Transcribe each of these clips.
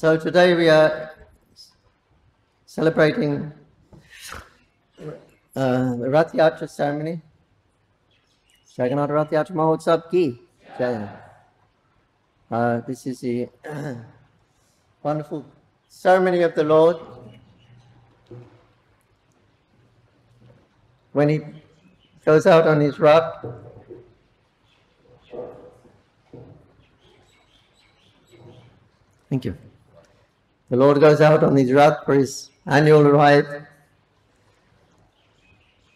So today we are celebrating uh, the Rath Yatra ceremony. Jagannath Rath Yatra Mahotsav Ki. Uh, this is the wonderful ceremony of the Lord when he goes out on his Rath Thank you. The Lord goes out on his Rath for his annual ride.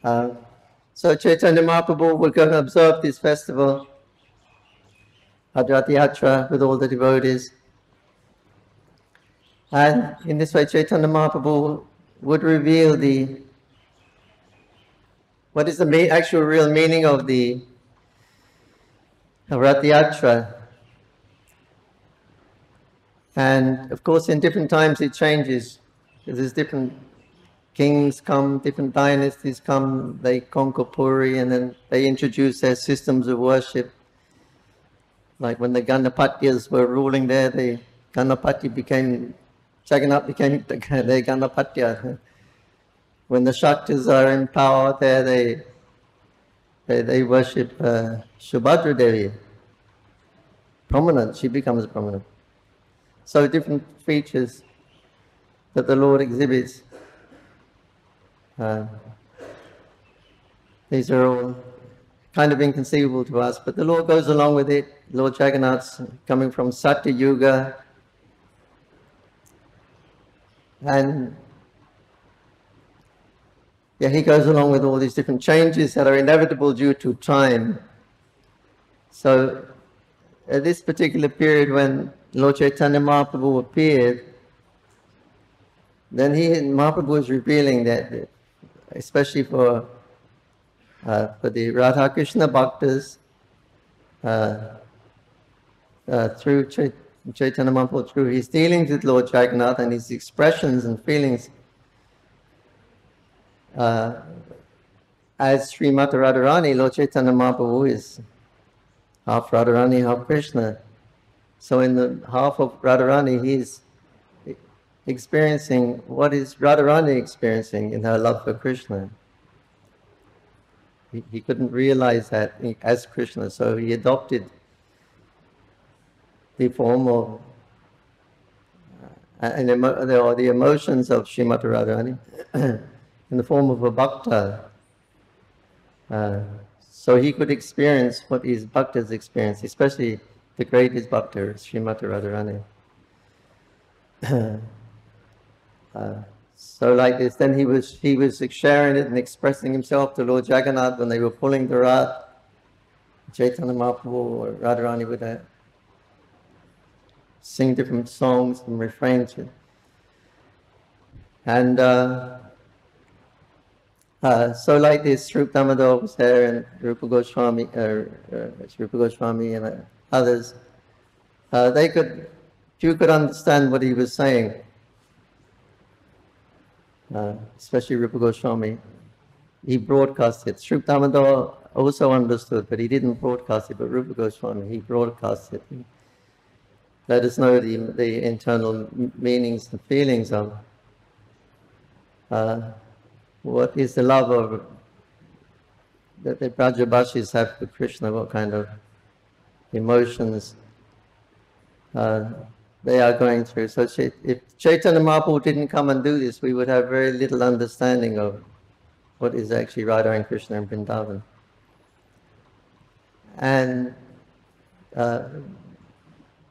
Uh, so Chaitanya Mahaprabhu will go and observe this festival, Adrat Yatra, with all the devotees. And in this way, Chaitanya Mahaprabhu would reveal the what is the actual real meaning of the Rath Yatra. And of course, in different times it changes there's different kings come, different dynasties come, they conquer Puri and then they introduce their systems of worship. Like when the Ganapatyas were ruling there, the Ganapati became, Jagannath became the, the Ganapatya. When the Shaktas are in power there, they they, they worship uh, Subhadra Devi. Prominent, she becomes prominent. So different features that the Lord exhibits. Uh, these are all kind of inconceivable to us, but the Lord goes along with it. Lord Jagannath's coming from Satya Yuga. And yeah, he goes along with all these different changes that are inevitable due to time. So at this particular period when Lord Chaitanya Mahaprabhu appeared, then he Mahaprabhu was revealing that, especially for uh, for the Radha Krishna bhaktas, uh, uh, through Ch Chaitanya Mahaprabhu, through his dealings with Lord Jagannath and his expressions and feelings, uh, as Srimati Radharani, Lord Chaitanya Mahaprabhu is half Radharani, half Krishna. So in the half of Radharani, he's experiencing what is Radharani experiencing in her love for Krishna. He, he couldn't realize that as Krishna, so he adopted the form of uh, and emo- the, the emotions of Srimati Radharani in the form of a bhakta. Uh, so he could experience what his bhaktas experience, especially the greatest bhakta, Srimati Radharani. uh, so like this, then he was he was sharing it and expressing himself to Lord Jagannath when they were pulling the Rath. Chaitanya Mahaprabhu or Radharani would uh, sing different songs and refrains. And uh, uh, so like this, Rup Damodar was there and Rupa Goswami, uh, uh, Rupa Goswami and uh, others, uh, they could, few could understand what he was saying, uh, especially Rupa Goswami. He broadcast it. Sri Damodar also understood, but he didn't broadcast it, but Rupa Goswami, he broadcast it. He let us know the, the internal meanings and feelings of uh, what is the love of that the Brajabashis have for Krishna, what kind of emotions uh, they are going through. So if Chaitanya Mahaprabhu didn't come and do this, we would have very little understanding of what is actually Radha and Krishna in Vrindavan. And uh,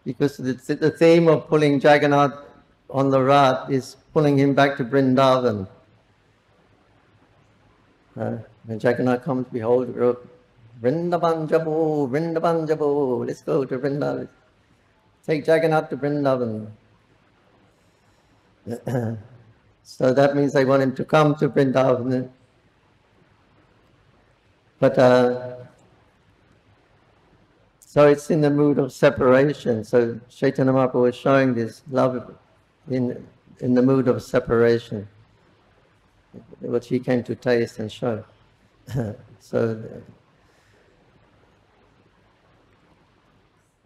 because the, the theme of pulling Jagannath on the Rath is pulling him back to Vrindavan. Uh, and Jagannath comes, behold, Vrindavan Jabo, Vrindavan Jabo, let's go to Vrindavan. Take Jagannath to Vrindavan. so that means they want him to come to Vrindavan. But uh, so it's in the mood of separation. So Chaitanya Mahaprabhu is showing this love in in the mood of separation, which he came to taste and show. so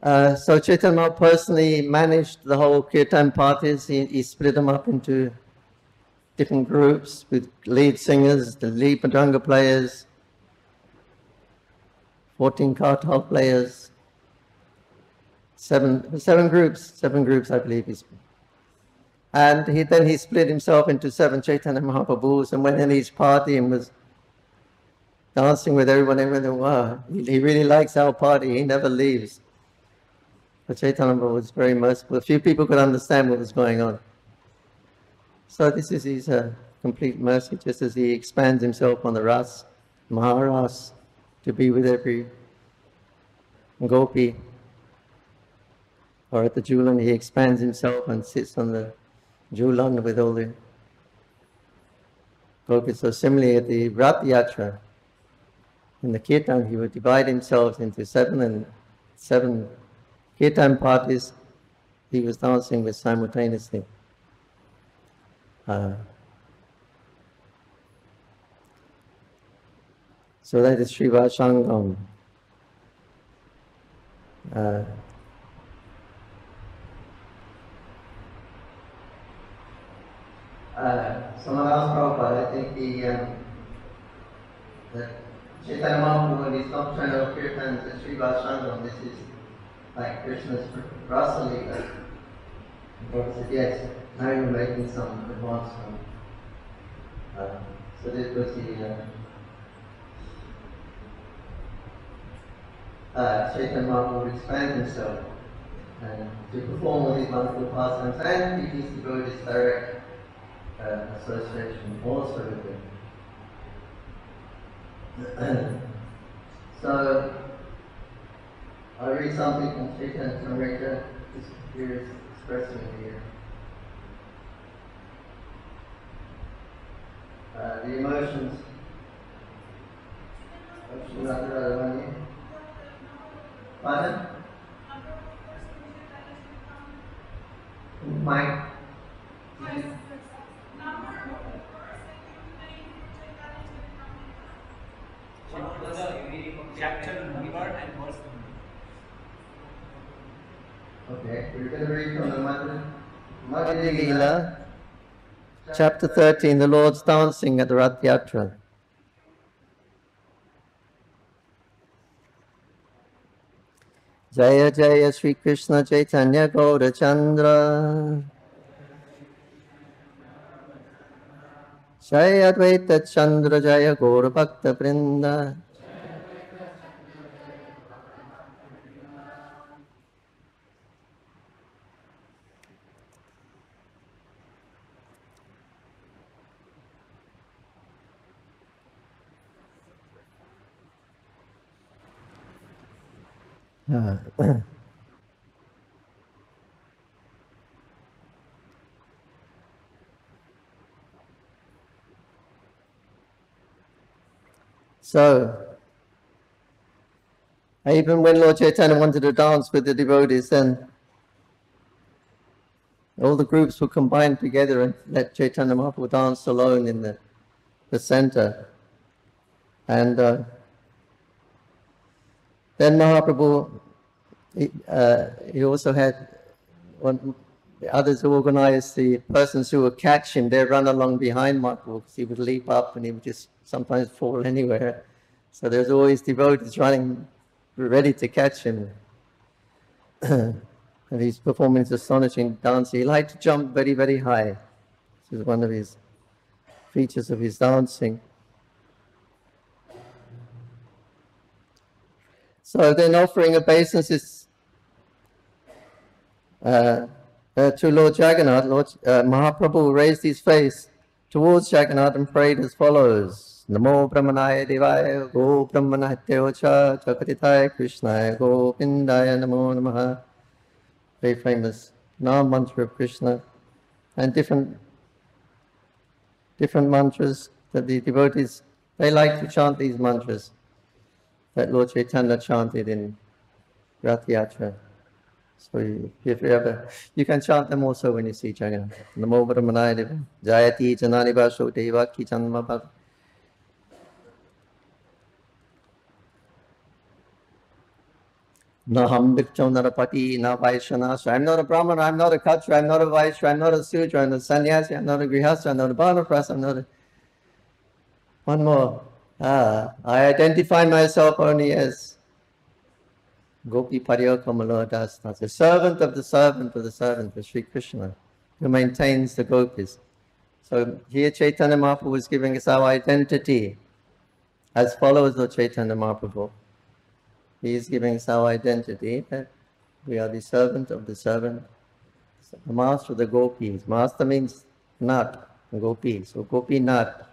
Uh, so Chaitanya personally managed the whole kirtan parties. He, he split them up into different groups with lead singers, the lead mridanga players, 14 kartal players, seven, seven groups, seven groups I believe he's and he, then he split himself into seven Chaitanya Mahaprabhus and went in each party and was dancing with everyone. Went, wow, he, really likes our party. He never leaves. But Chaitanya Mahaprabhu was very merciful. A few people could understand what was going on. So this is his uh, complete mercy, just as he expands himself on the Ras, Maharas, to be with every gopi. Or at the Julan, he expands himself and sits on the Julan with all the gopis. So similarly at the Rat Yatra, in the Kirtan, he would divide himself into seven and seven Kirtan parties he was dancing with simultaneously. Uh, so that is Sri Vashangam. Uh, someone else Prabhupada, I think the, um, the Chaitanya Mahaprabhu, not trying to kirtans at Sri Vashangam, this is like Krishna's Rasa Leela. God said, yes, now you're making some advancement. Uh, so this was the uh, uh, Chaitanya Mahaprabhu would expand himself and to perform all these wonderful pastimes and he used to go direct uh, association also with him. so I read something from Chaitanya Samrita, here is expressing here. Uh, the emotions of Srimati Radharani. Pardon? Mike? chapter number and verse number. Okay, we're to read from the Madhya Madhya Lila, chapter 13, the Lord's dancing at the Rath Yatra. Jaya Jaya Sri Krishna Chaitanya Gaura Chandra Jaya Advaita Chandra Jaya Gaura Bhakta Vrinda Uh, so, even when Lord Chaitanya wanted to dance with the devotees, then all the groups were combined together and let Chaitanya Mahaprabhu dance alone in the, the center. And uh, then Mahaprabhu, he, uh, he also had one, the others who organized the persons who would catch him, they run along behind Mahaprabhu because he would leap up and he would just sometimes fall anywhere. So there's always devotees running ready to catch him. and he's performing his astonishing dance. He liked to jump very, very high. This is one of his features of his dancing. So then offering obeisances uh, uh, to Lord Jagannath, Lord uh, Mahaprabhu raised his face towards Jagannath and prayed as follows. Namo Brahmanaya Devaya Go Brahmanatyo Cha Chakatitaya Krishnaya Govindaya Namo Namaha. Very famous Nam mantra of Krishna and different different mantras that the devotees they like to chant these mantras that Lord Chaitanya chanted in Rath Yatra. So if you ever, you can chant them also when you see Jagannath. Namo Brahmanaya Deva, Jayati Janani Vasho Deva Ki Janma Bhava. Naham Bhikcho Narapati Na Vaishyana. So I'm not a Brahman, I'm not a Katra, I'm not a Vaishya, I'm not a Sudra, I'm not a sannyasi, I'm not a Grihastha, I'm not a Banaprasa, I'm not a... One more. Ah, I identify myself only as Gopi Paryo Kamala Das, the servant of the servant of the servant of Sri Krishna, who maintains the gopis. So here Chaitanya Mahaprabhu was giving us our identity as followers of Chaitanya Mahaprabhu. He is giving us our identity that we are the servant of the servant, the master of the gopis. Master means not gopi. So gopi nat.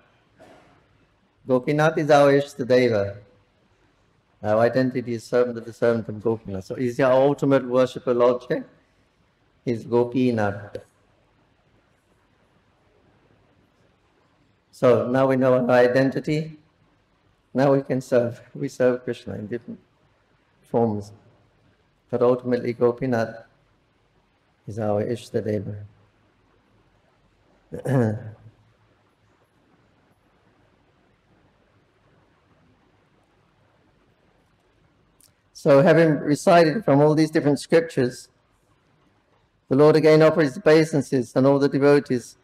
Gopinath is our Ishtadeva. Our identity is servant of the servant of Gopinath. So is our ultimate worshipper Lord. He's Gopinath. So now we know our identity. Now we can serve. We serve Krishna in different forms. But ultimately Gopinath is our Ishtadeva. So having recited from all these different scriptures, the Lord again offers obeisances and all the devotees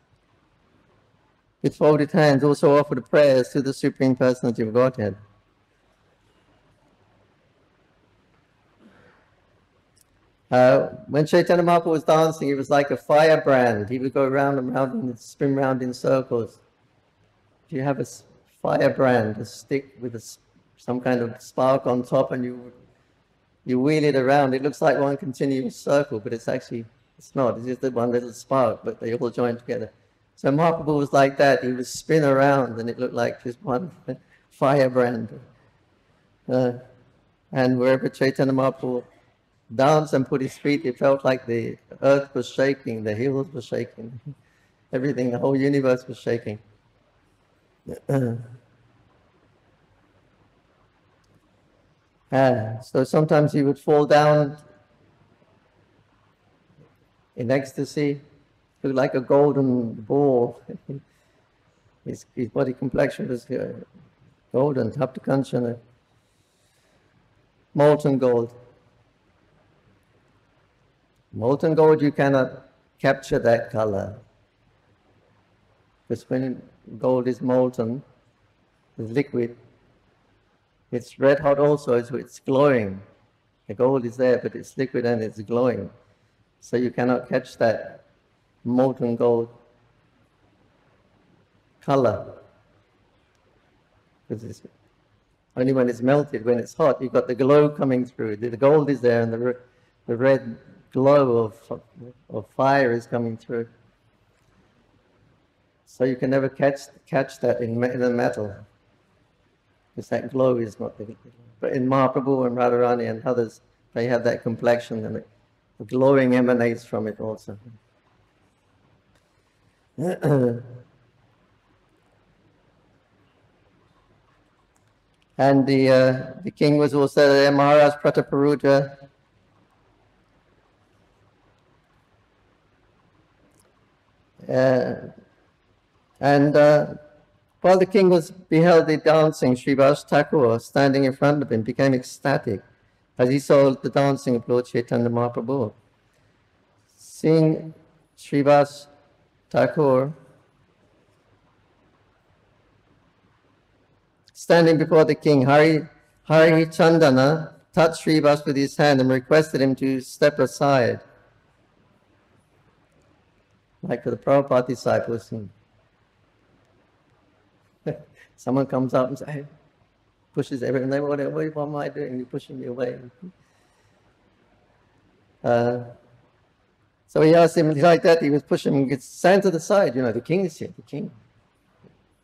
with folded hands also offer the prayers to the Supreme Personality of Godhead. Uh, when Chaitanya Mahaprabhu was dancing, he was like a firebrand. He would go round and round and spin round in circles. If you have a firebrand, a stick with a, some kind of spark on top, and you you wheel it around, it looks like one continuous circle, but it's actually, it's not. It's just one little spark, but they all join together. So Mahaprabhu was like that. He would spin around and it looked like just one firebrand. Uh, and wherever Chaitanya Mahaprabhu danced and put his feet, it felt like the earth was shaking, the hills were shaking, everything, the whole universe was shaking. Uh, so sometimes he would fall down in ecstasy, looked like a golden ball. his, his body complexion was uh, golden, Taptakanchana, molten gold. Molten gold, you cannot capture that color. Because when gold is molten, it's liquid, it's red hot also, so it's glowing. The gold is there, but it's liquid and it's glowing. So you cannot catch that molten gold color. Because it's only when it's melted, when it's hot, you've got the glow coming through. The gold is there and the, the red glow of, of fire is coming through. So you can never catch, catch that in, in the metal because that glow is not the, but in Mahaprabhu and Radharani and others, they have that complexion and the glowing emanates from it also. and the uh, the king was also there, Maharaj Prataparudra. Uh, and uh, while the king was beheld the dancing, Srivas Thakur, standing in front of him, became ecstatic as he saw the dancing of Lord Chaitanya Mahaprabhu. Seeing Srivas Thakur standing before the king, Hari, Hari Chandana touched Srivas with his hand and requested him to step aside. Like the Prabhupada disciples. Someone comes up and says, hey, pushes everyone. They, what, what, am I doing? You're pushing me away. Uh, so he asked him like that. He was pushing him. Stand to the side. You know, the king is here. The king,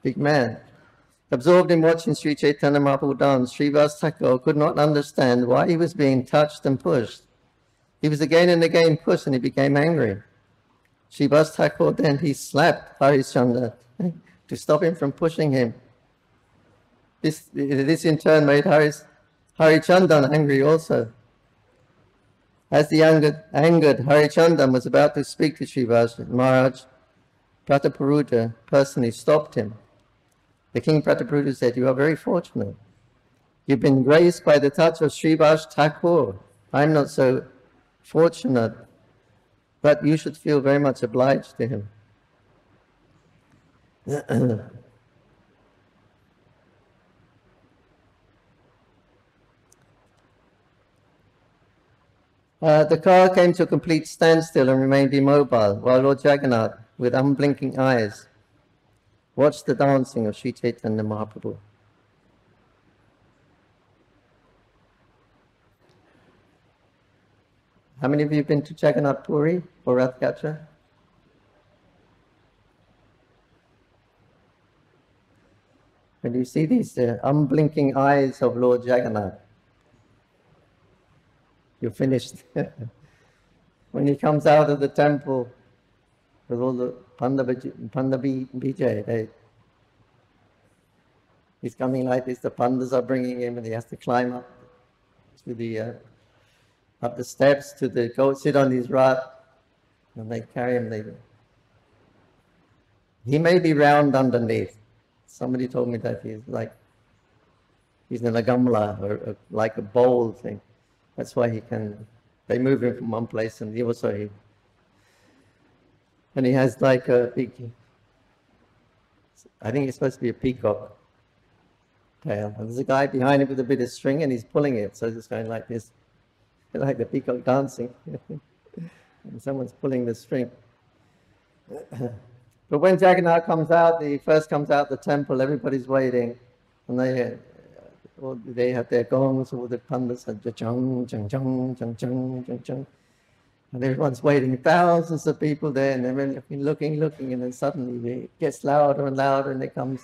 big man. Absorbed in watching Sri Chaitanya Mahaprabhu dance, Srivas Thakur could not understand why he was being touched and pushed. He was again and again pushed and he became angry. Srivas Thakur then he slapped Harishchandra to stop him from pushing him. This, this in turn made Hari, Harichandan angry also. As the angered, angered Harichandan was about to speak to Srivas, Maharaj Prataparudra personally stopped him. The king Prataparudra said, you are very fortunate. You've been graced by the touch of Srivas Thakur, I'm not so fortunate, but you should feel very much obliged to him. Uh, the car came to a complete standstill and remained immobile, while Lord Jagannath, with unblinking eyes, watched the dancing of Sri Chaitanya Mahaprabhu. How many of you have been to Jagannath Puri or Rath Yatra? When you see these uh, unblinking eyes of Lord Jagannath, you're finished. when he comes out of the temple with all the Pahandi Vijay, they, he's coming like this, the Pandas are bringing him and he has to climb up to the, uh, up the steps to the, go sit on his rath and they carry him, they, he may be round underneath. Somebody told me that he's like, he's in a gamla or, or like a bowl thing. That's why he can, they move him from one place and he also, he, and he has like a big, I think it's supposed to be a peacock tail. And there's a guy behind him with a bit of string and he's pulling it. So it's going like this, like the peacock dancing. and someone's pulling the string. but when Jagannath comes out, he first comes out the temple, everybody's waiting. And they, or they have their gongs, all the pandits are chung, chung, chung, chung, chung, chung, chung. And everyone's waiting, thousands of people there, and they're looking, looking, looking, and then suddenly it gets louder and louder, and it comes,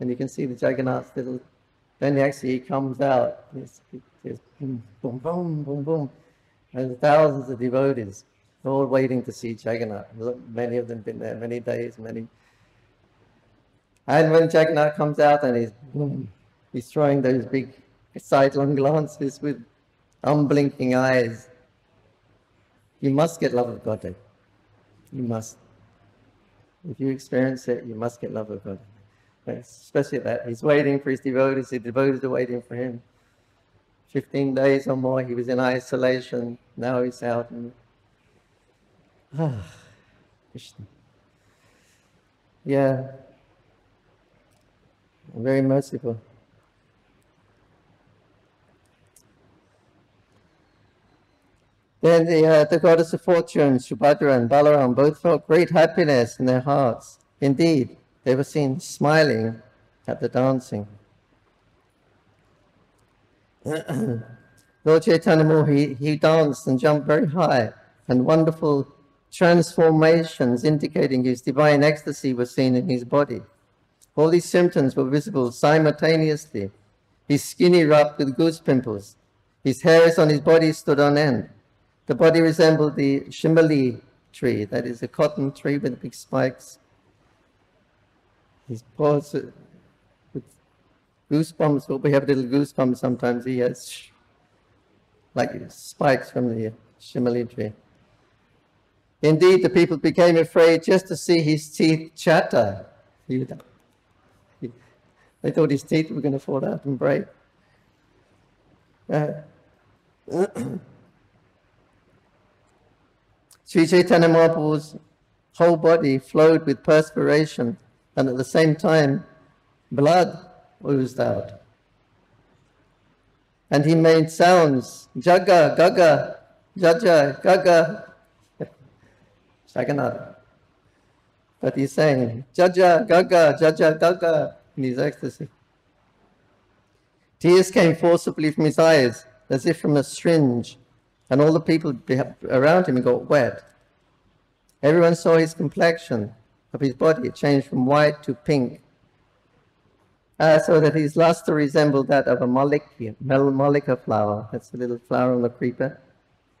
and you can see the Jagannath's little, then actually he comes out, it's, it's boom, boom, boom, boom, boom, and thousands of devotees, all waiting to see Jagannath. Many of them been there many days, many. And when Jagannath comes out and he's boom, He's throwing those big sidelong glances with unblinking eyes. You must get love of God. You must. If you experience it, you must get love of God. Especially that. He's waiting for his devotees, the devotees are waiting for him. 15 days or more, he was in isolation. Now he's out. And, ah, Krishna. Yeah. Very merciful. Then the, uh, the goddess of fortune, Subhadra and Balaram, both felt great happiness in their hearts. Indeed, they were seen smiling at the dancing. Lord Chaitanya he, he danced and jumped very high, and wonderful transformations indicating his divine ecstasy were seen in his body. All these symptoms were visible simultaneously. His skin erupted with goose pimples. His hairs on his body stood on end. The body resembled the shimali tree, that is a cotton tree with big spikes. His paws with goosebumps, well, we have little goosebumps sometimes. He has like spikes from the shimali tree. Indeed, the people became afraid just to see his teeth chatter. They thought his teeth were going to fall out and break. Uh, Sri Chaitanya Mahaprabhu's whole body flowed with perspiration and at the same time blood oozed out. And he made sounds, jaga, gaga, jaja, gaga, Jagannath. But he's saying, jaja, gaga, jaja, gaga in his ecstasy. Tears came forcibly from his eyes as if from a syringe and all the people around him got wet. Everyone saw his complexion of his body change from white to pink, uh, so that his luster resembled that of a malika, flower. That's a little flower on the creeper.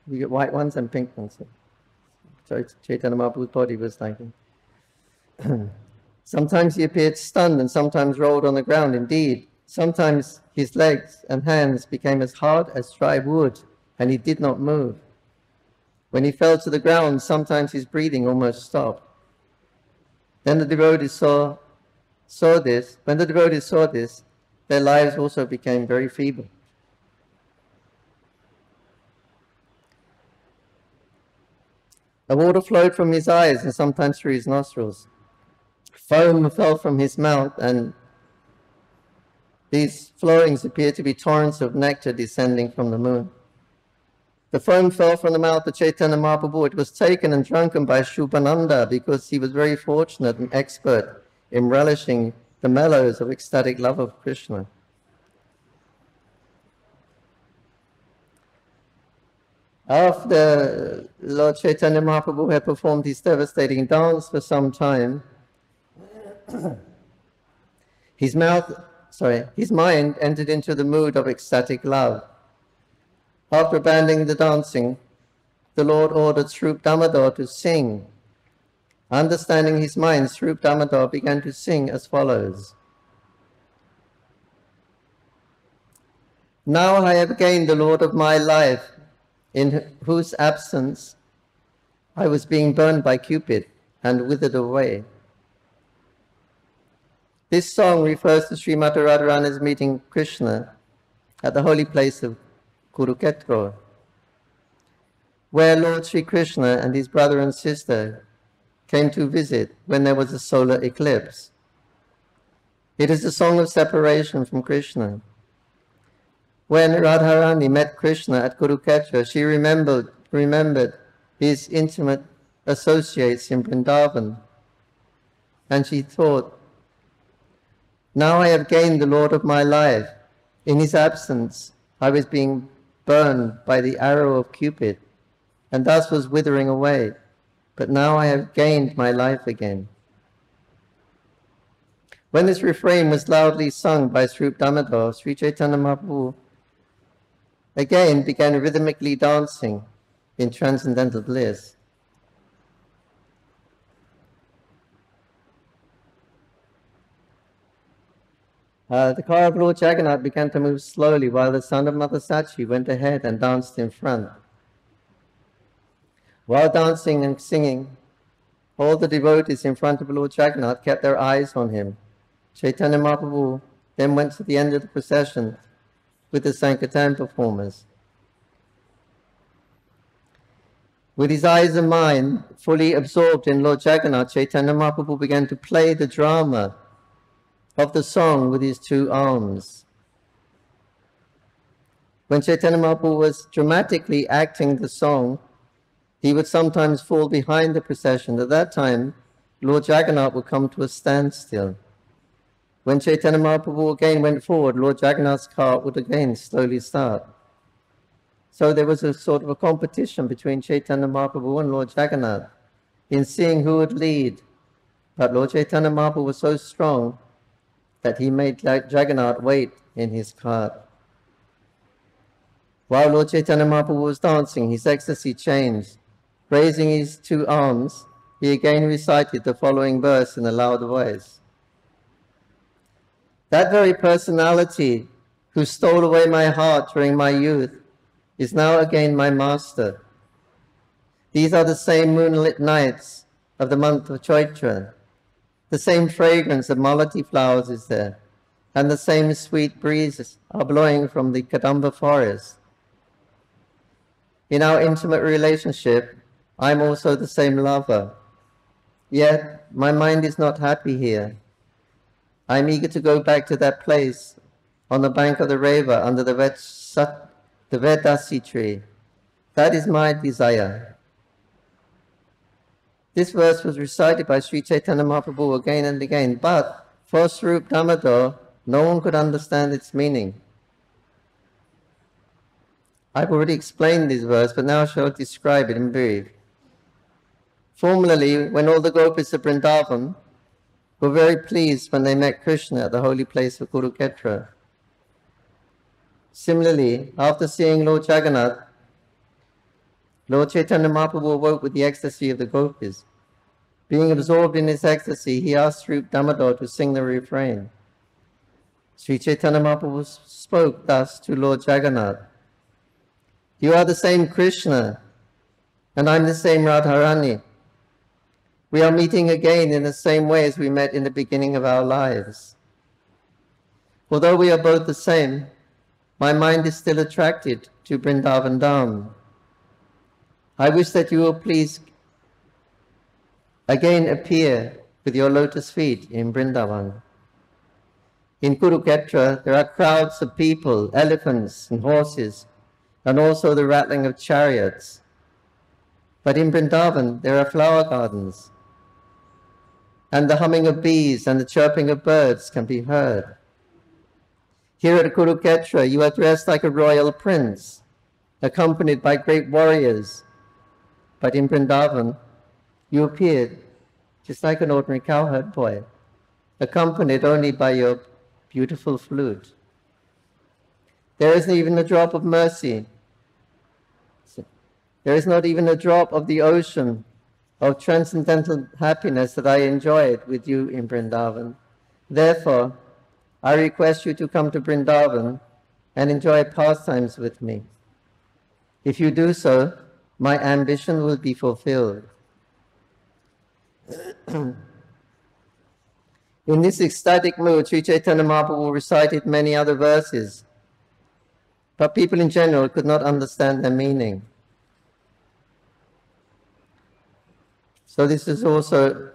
You get white ones and pink ones. So Chaitanya Mahaprabhu's body was like Sometimes he appeared stunned and sometimes rolled on the ground. Indeed, sometimes his legs and hands became as hard as dry wood and he did not move. When he fell to the ground, sometimes his breathing almost stopped. Then the devotees saw, saw this. When the devotees saw this, their lives also became very feeble. The water flowed from his eyes and sometimes through his nostrils. Foam fell from his mouth, and these flowings appeared to be torrents of nectar descending from the moon. The foam fell from the mouth of Chaitanya Mahaprabhu. It was taken and drunken by Subhananda because he was very fortunate and expert in relishing the mellows of ecstatic love of Krishna. After Lord Chaitanya Mahaprabhu had performed his devastating dance for some time, his mouth, sorry, his mind entered into the mood of ecstatic love. After abandoning the dancing, the Lord ordered Swarup Damodar to sing. Understanding his mind, Swarup Damodar began to sing as follows. Now I have gained the Lord of my life, in whose absence I was being burned by Cupid and withered away. This song refers to Srimati Radharani's meeting Krishna at the holy place of Kurukshetra, where Lord Sri Krishna and his brother and sister came to visit when there was a solar eclipse. It is a song of separation from Krishna. When Radharani met Krishna at Kurukshetra, she remembered, remembered his intimate associates in Vrindavan. And she thought, now I have gained the Lord of my life. In his absence, I was being burned by the arrow of Cupid, and thus was withering away. But now I have gained my life again. When this refrain was loudly sung by Swarup Damodar, Sri Chaitanya Mahaprabhu again began rhythmically dancing in transcendental bliss. Uh, the car of Lord Jagannath began to move slowly while the son of Mother Sachi went ahead and danced in front. While dancing and singing, all the devotees in front of Lord Jagannath kept their eyes on him. Chaitanya Mahaprabhu then went to the end of the procession with the Sankirtan performers. With his eyes and mind fully absorbed in Lord Jagannath, Chaitanya Mahaprabhu began to play the drama of the song with his two arms. When Chaitanya Mahaprabhu was dramatically acting the song, he would sometimes fall behind the procession. At that time, Lord Jagannath would come to a standstill. When Chaitanya Mahaprabhu again went forward, Lord Jagannath's cart would again slowly start. So there was a sort of a competition between Chaitanya Mahaprabhu and Lord Jagannath in seeing who would lead. But Lord Chaitanya Mahaprabhu was so strong that he made Jagannath wait in his cart. While Lord Chaitanya Mahaprabhu was dancing, his ecstasy changed. Raising his two arms, he again recited the following verse in a loud voice. That very personality who stole away my heart during my youth is now again my master. These are the same moonlit nights of the month of Chaitra. The same fragrance of malati flowers is there, and the same sweet breezes are blowing from the Kadamba forest. In our intimate relationship, I'm also the same lover. Yet, my mind is not happy here. I am eager to go back to that place on the bank of the river under the, Vetsat, the Vetasi tree. That is my desire. This verse was recited by Sri Chaitanya Mahaprabhu again and again, but for Swarup Damodar, no one could understand its meaning. I've already explained this verse, but now I shall describe it in brief. Formerly, when all the gopis of Vrindavan were very pleased when they met Krishna at the holy place of Kurukshetra. Similarly, after seeing Lord Jagannath, Lord Chaitanya Mahaprabhu awoke with the ecstasy of the gopis. Being absorbed in his ecstasy, he asked Sri Damodar to sing the refrain. Sri Chaitanya Mahaprabhu spoke thus to Lord Jagannath. You are the same Krishna, and I'm the same Radharani. We are meeting again in the same way as we met in the beginning of our lives. Although we are both the same, my mind is still attracted to Vrindavan Dham. I wish that you will please again appear with your lotus feet in Vrindavan. In Kurukshetra, there are crowds of people, elephants and horses, and also the rattling of chariots. But in Vrindavan, there are flower gardens, and the humming of bees and the chirping of birds can be heard. Here at Kurukshetra, you are dressed like a royal prince, accompanied by great warriors. But in Vrindavan, you appeared just like an ordinary cowherd boy, accompanied only by your beautiful flute. There isn't even a drop of mercy. There is not even a drop of the ocean of transcendental happiness that I enjoyed with you in Vrindavan. Therefore, I request you to come to Vrindavan and enjoy pastimes with me. If you do so, my ambition will be fulfilled. In this ecstatic mood, Sri Chaitanya Mahaprabhu recited many other verses, but people in general could not understand their meaning. So this is also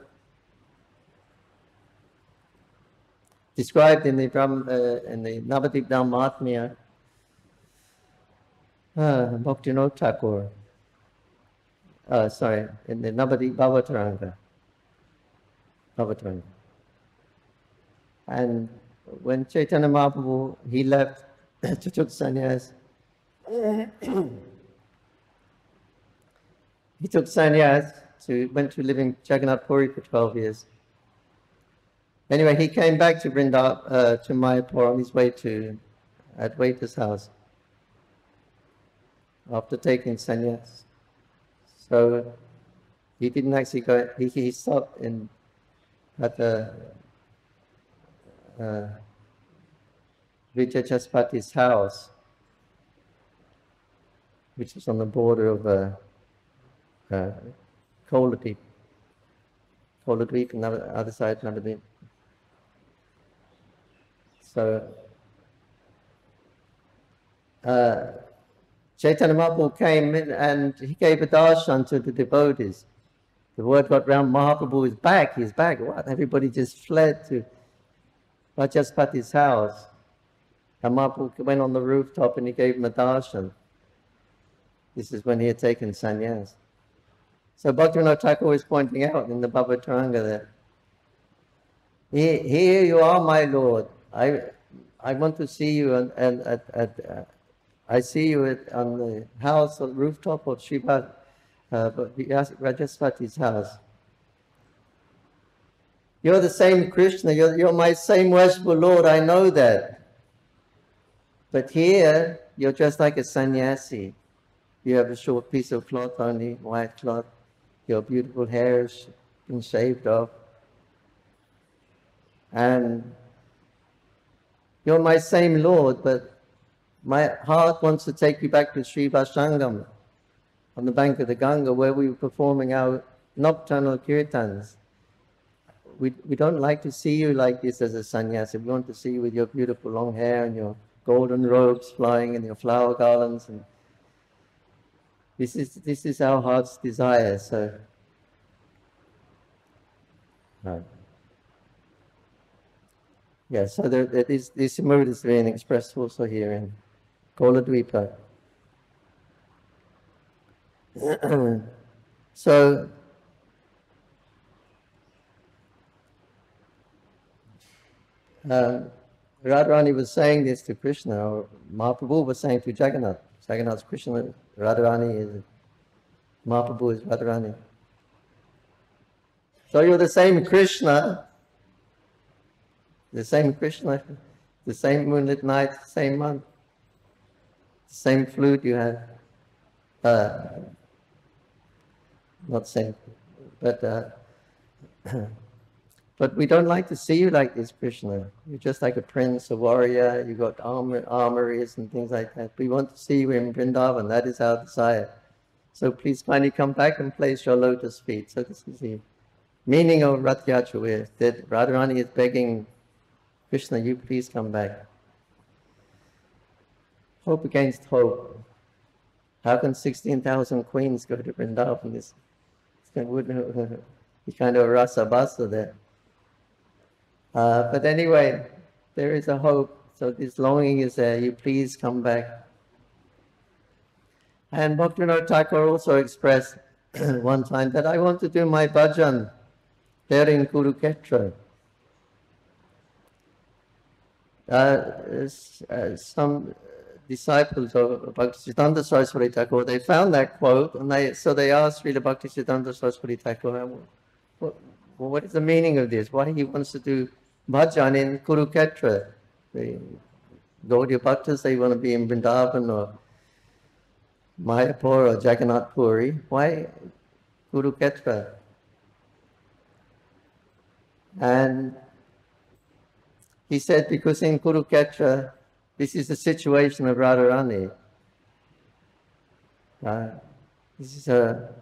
described in the, Brahm, uh, in the Navadip Dhammatmya, uh, Thakur, uh, sorry, in the Navadip Bhavataranga. Bhavataranga. And when Chaitanya Mahaprabhu, he left took sannyas, he took sannyas, to went to live in Jagannath Puri for 12 years. Anyway, he came back to Vrindavan, uh, to Mayapur on his way to Advaita's house after taking sannyas. So he didn't actually go, he, he stopped in, at uh, Vidya Vachaspati's house, which is on the border of uh, uh, Koladweep. Koladweep, another other side, Navadvip. So, uh, Chaitanya Mahaprabhu came in and he gave a darshan to the devotees. The word got round, Mahaprabhu is back, he's back. What? Everybody just fled to Vachaspati's house. And Mahaprabhu went on the rooftop and he gave him a darshan. This is when he had taken sannyas. So Bhaktivinoda Thakur was pointing out in the Bhavataranga that here, here you are, my Lord. I, I want to see you and, and at, at uh, I see you at, on the house, on the rooftop of Shiva, uh, Vachaspati's house. You're the same Krishna, you're, you're my same worshipful Lord, I know that. But here, you're just like a sannyasi. You have a short piece of cloth only, white cloth. Your beautiful hair has been shaved off. And you're my same Lord, but my heart wants to take you back to Sri Vashangam on the bank of the Ganga where we were performing our nocturnal kirtans. We, we don't like to see you like this as a sannyasi. We want to see you with your beautiful long hair and your golden robes flying and your flower garlands. And this is, this is our heart's desire. So, right. Yeah, so there, there is, this mood is being expressed also here in Koladvipa. so, uh, Radharani was saying this to Krishna, or Mahaprabhu was saying to Jagannath. Jagannath's Krishna, Radharani is, Mahaprabhu is Radharani. So you're the same Krishna, the same Krishna, the same moonlit night, same month same flute you had, uh, not same, but uh, but we don't like to see you like this, Krishna. You're just like a prince, a warrior. You got armor, armories and things like that. We want to see you in Vrindavan. That is our desire. So please kindly come back and place your lotus feet. So this is the meaning of Rath Yatra, that Radharani is begging Krishna, you please come back. Hope against hope. How can 16,000 queens go to Vrindavan? This, He kind of rasa basa there. Uh, but anyway, there is a hope. So this longing is there. You please come back. And Bhaktivinoda Thakur also expressed one time that I want to do my bhajan there in Kurukshetra. Uh, uh, some disciples of Bhaktisiddhanta Saraswati Thakur, they found that quote and they, so they asked Srila Bhaktisiddhanta Saraswati Thakur, what, what is the meaning of this? Why he wants to do bhajan in Kurukshetra? The Gaudiya Bhaktas, they want to be in Vrindavan or Mayapur or Jagannath Puri. Why Kurukshetra? And he said, because in Kurukshetra, this is the situation of Radharani. Uh, this is her,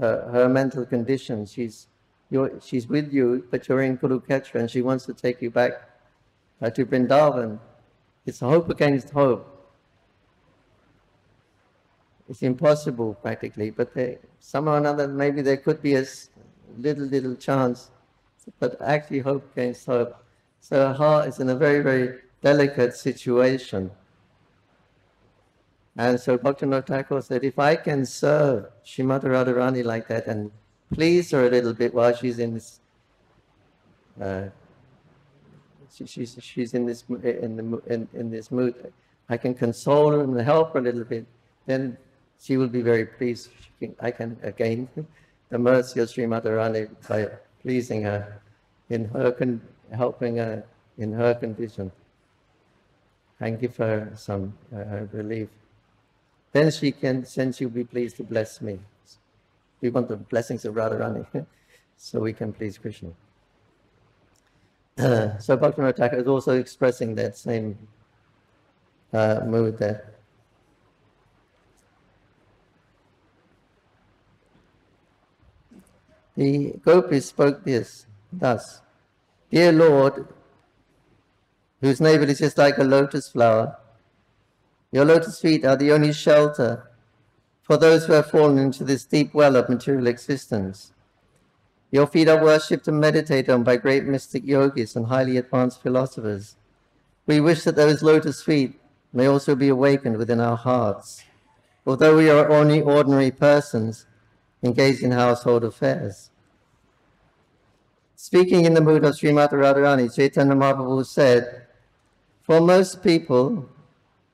her, her mental condition. She's, you're, she's with you, but you're in Kurukshetra and she wants to take you back uh, to Vrindavan. It's hope against hope. It's impossible practically, but there, somehow or another, maybe there could be a little, little chance, but actually hope against hope. So her heart is in a very, very delicate situation. And so Bhaktivinoda Thakur said, if I can serve Srimati Radharani like that and please her a little bit while she's in this, uh, she, she's, she's in this, in, the, in, in this mood, I can console her and help her a little bit, then she will be very pleased. Can, I can again the mercy of Srimati Radharani by pleasing her in her, con- helping her in her condition and give her some uh, relief. Then she can, then she'll be pleased to bless me. We want the blessings of Radharani, so we can please Krishna. Uh, so Bhaktivinoda Thakur is also expressing that same uh, mood there. The gopis spoke this thus: Dear Lord, whose navel is just like a lotus flower, your lotus feet are the only shelter for those who have fallen into this deep well of material existence. Your feet are worshipped and meditated on by great mystic yogis and highly advanced philosophers. We wish that those lotus feet may also be awakened within our hearts, although we are only ordinary persons engaged in household affairs. Speaking in the mood of Srimati Radharani, Chaitanya Mahaprabhu said, For most people,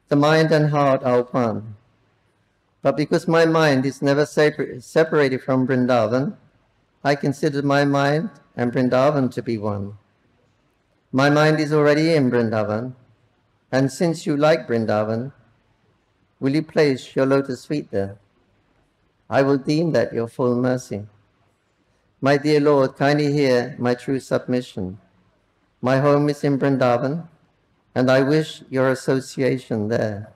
the mind and heart are one. But because my mind is never separated from Vrindavan, I consider my mind and Vrindavan to be one. My mind is already in Vrindavan, and since you like Vrindavan, will you place your lotus feet there? I will deem that your full mercy. My dear Lord, kindly hear my true submission. My home is in Vrindavan, and I wish your association there.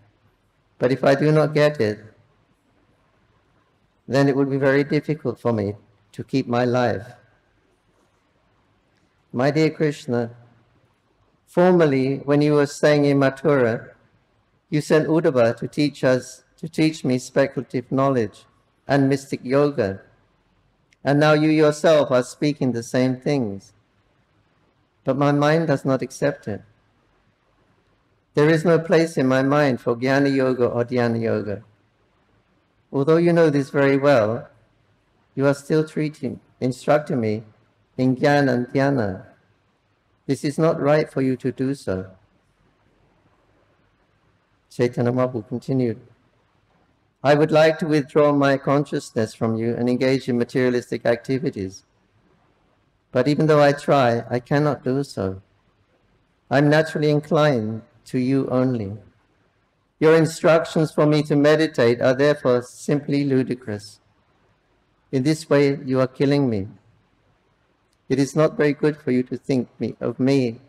But if I do not get it, then it will be very difficult for me to keep my life. My dear Krishna, formerly when you were staying in Mathura, you sent Uddhava to teach us, to teach me speculative knowledge and mystic yoga. And now you yourself are speaking the same things. But my mind does not accept it. There is no place in my mind for Jnana Yoga or Dhyana Yoga. Although you know this very well, you are still treating, instructing me in Jnana and Dhyana. This is not right for you to do so. Chaitanya Mahaprabhu continued, I would like to withdraw my consciousness from you and engage in materialistic activities. But even though I try, I cannot do so. I'm naturally inclined to you only. Your instructions for me to meditate are therefore simply ludicrous. In this way, you are killing me. It is not very good for you to think me, of me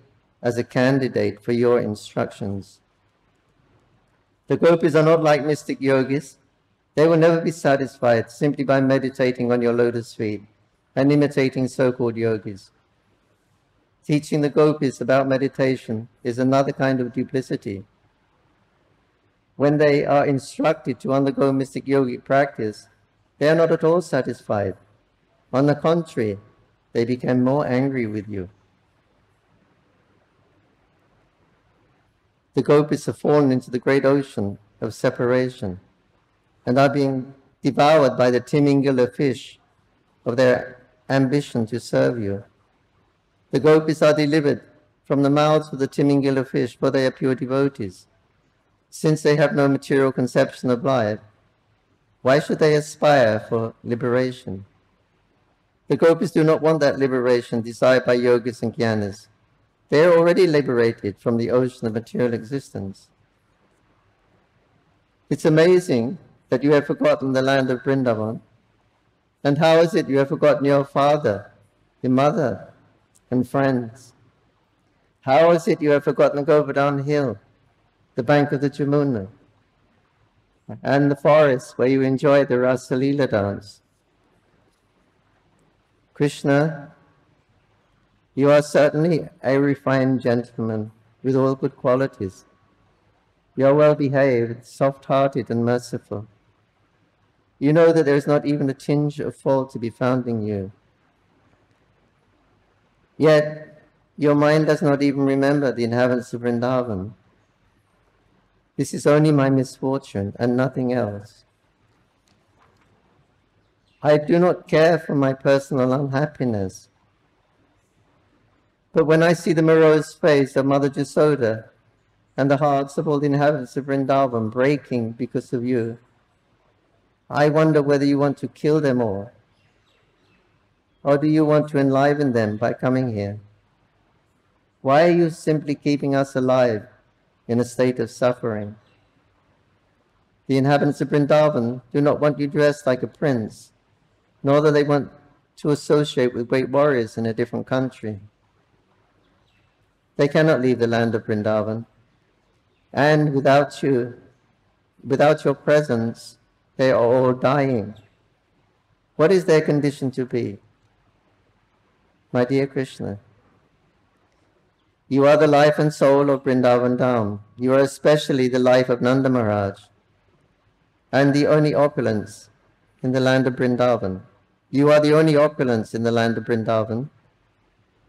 as a candidate for your instructions. The gopis are not like mystic yogis. They will never be satisfied simply by meditating on your lotus feet and imitating so-called yogis. Teaching the gopis about meditation is another kind of duplicity. When they are instructed to undergo mystic yogic practice, they are not at all satisfied. On the contrary, they become more angry with you. The gopis have fallen into the great ocean of separation and are being devoured by the timingila fish of their ambition to serve you. The gopis are delivered from the mouths of the timingila fish, for they are pure devotees. Since they have no material conception of life, why should they aspire for liberation? The gopis do not want that liberation desired by yogis and jnanis. They are already liberated from the ocean of material existence. It's amazing that you have forgotten the land of Vrindavan. And how is it you have forgotten your father, your mother, and friends? How is it you have forgotten Govardhan Hill, the bank of the Jamuna, and the forest where you enjoyed the Rasalila dance? Krishna, you are certainly a refined gentleman with all good qualities. You are well behaved, soft hearted, and merciful. You know that there is not even a tinge of fault to be found in you. Yet, your mind does not even remember the inhabitants of Vrindavan. This is only my misfortune and nothing else. I do not care for my personal unhappiness. But when I see the morose face of Mother Jasoda and the hearts of all the inhabitants of Vrindavan breaking because of you, I wonder whether you want to kill them all, or do you want to enliven them by coming here? Why are you simply keeping us alive in a state of suffering? The inhabitants of Vrindavan do not want you dressed like a prince, nor do they want to associate with great warriors in a different country. They cannot leave the land of Vrindavan, and without you, without your presence, they are all dying. What is their condition to be? My dear Krishna, you are the life and soul of Vrindavan Dham. You are especially the life of Nanda Maharaj and the only opulence in the land of Vrindavan. You are the only opulence in the land of Vrindavan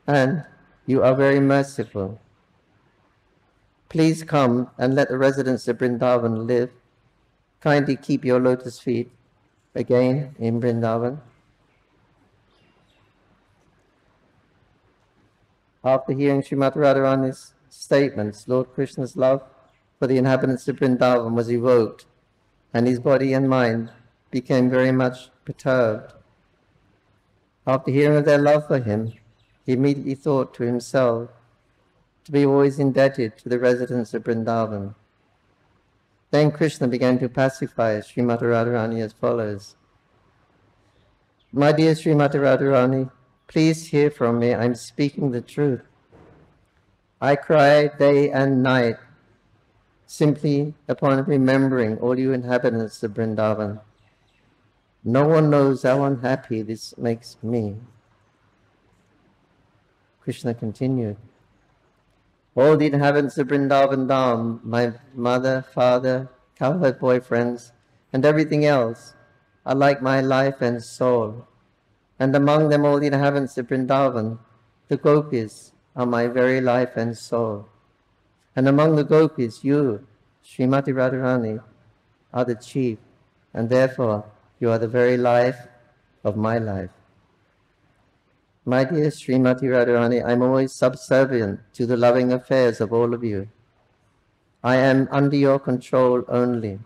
and you are very merciful. Please come and let the residents of Vrindavan live Kindly keep your lotus feet again in Vrindavan. After hearing Srimati Radharani's statements, Lord Krishna's love for the inhabitants of Vrindavan was evoked, and his body and mind became very much perturbed. After hearing of their love for him, he immediately thought to himself to be always indebted to the residents of Vrindavan. Then Krishna began to pacify Srimati Radharani as follows. My dear Srimati Radharani, please hear from me. I'm speaking the truth. I cry day and night simply upon remembering all you inhabitants of Vrindavan. No one knows how unhappy this makes me. Krishna continued. All the inhabitants of Vrindavan Dham, my mother, father, cowherd boyfriends, and everything else are like my life and soul. And among them all in the inhabitants of Vrindavan, the gopis are my very life and soul. And among the gopis, you, Srimati Radharani, are the chief, and therefore you are the very life of my life. My dear Srimati Radharani, I'm always subservient to the loving affairs of all of you. I am under your control only.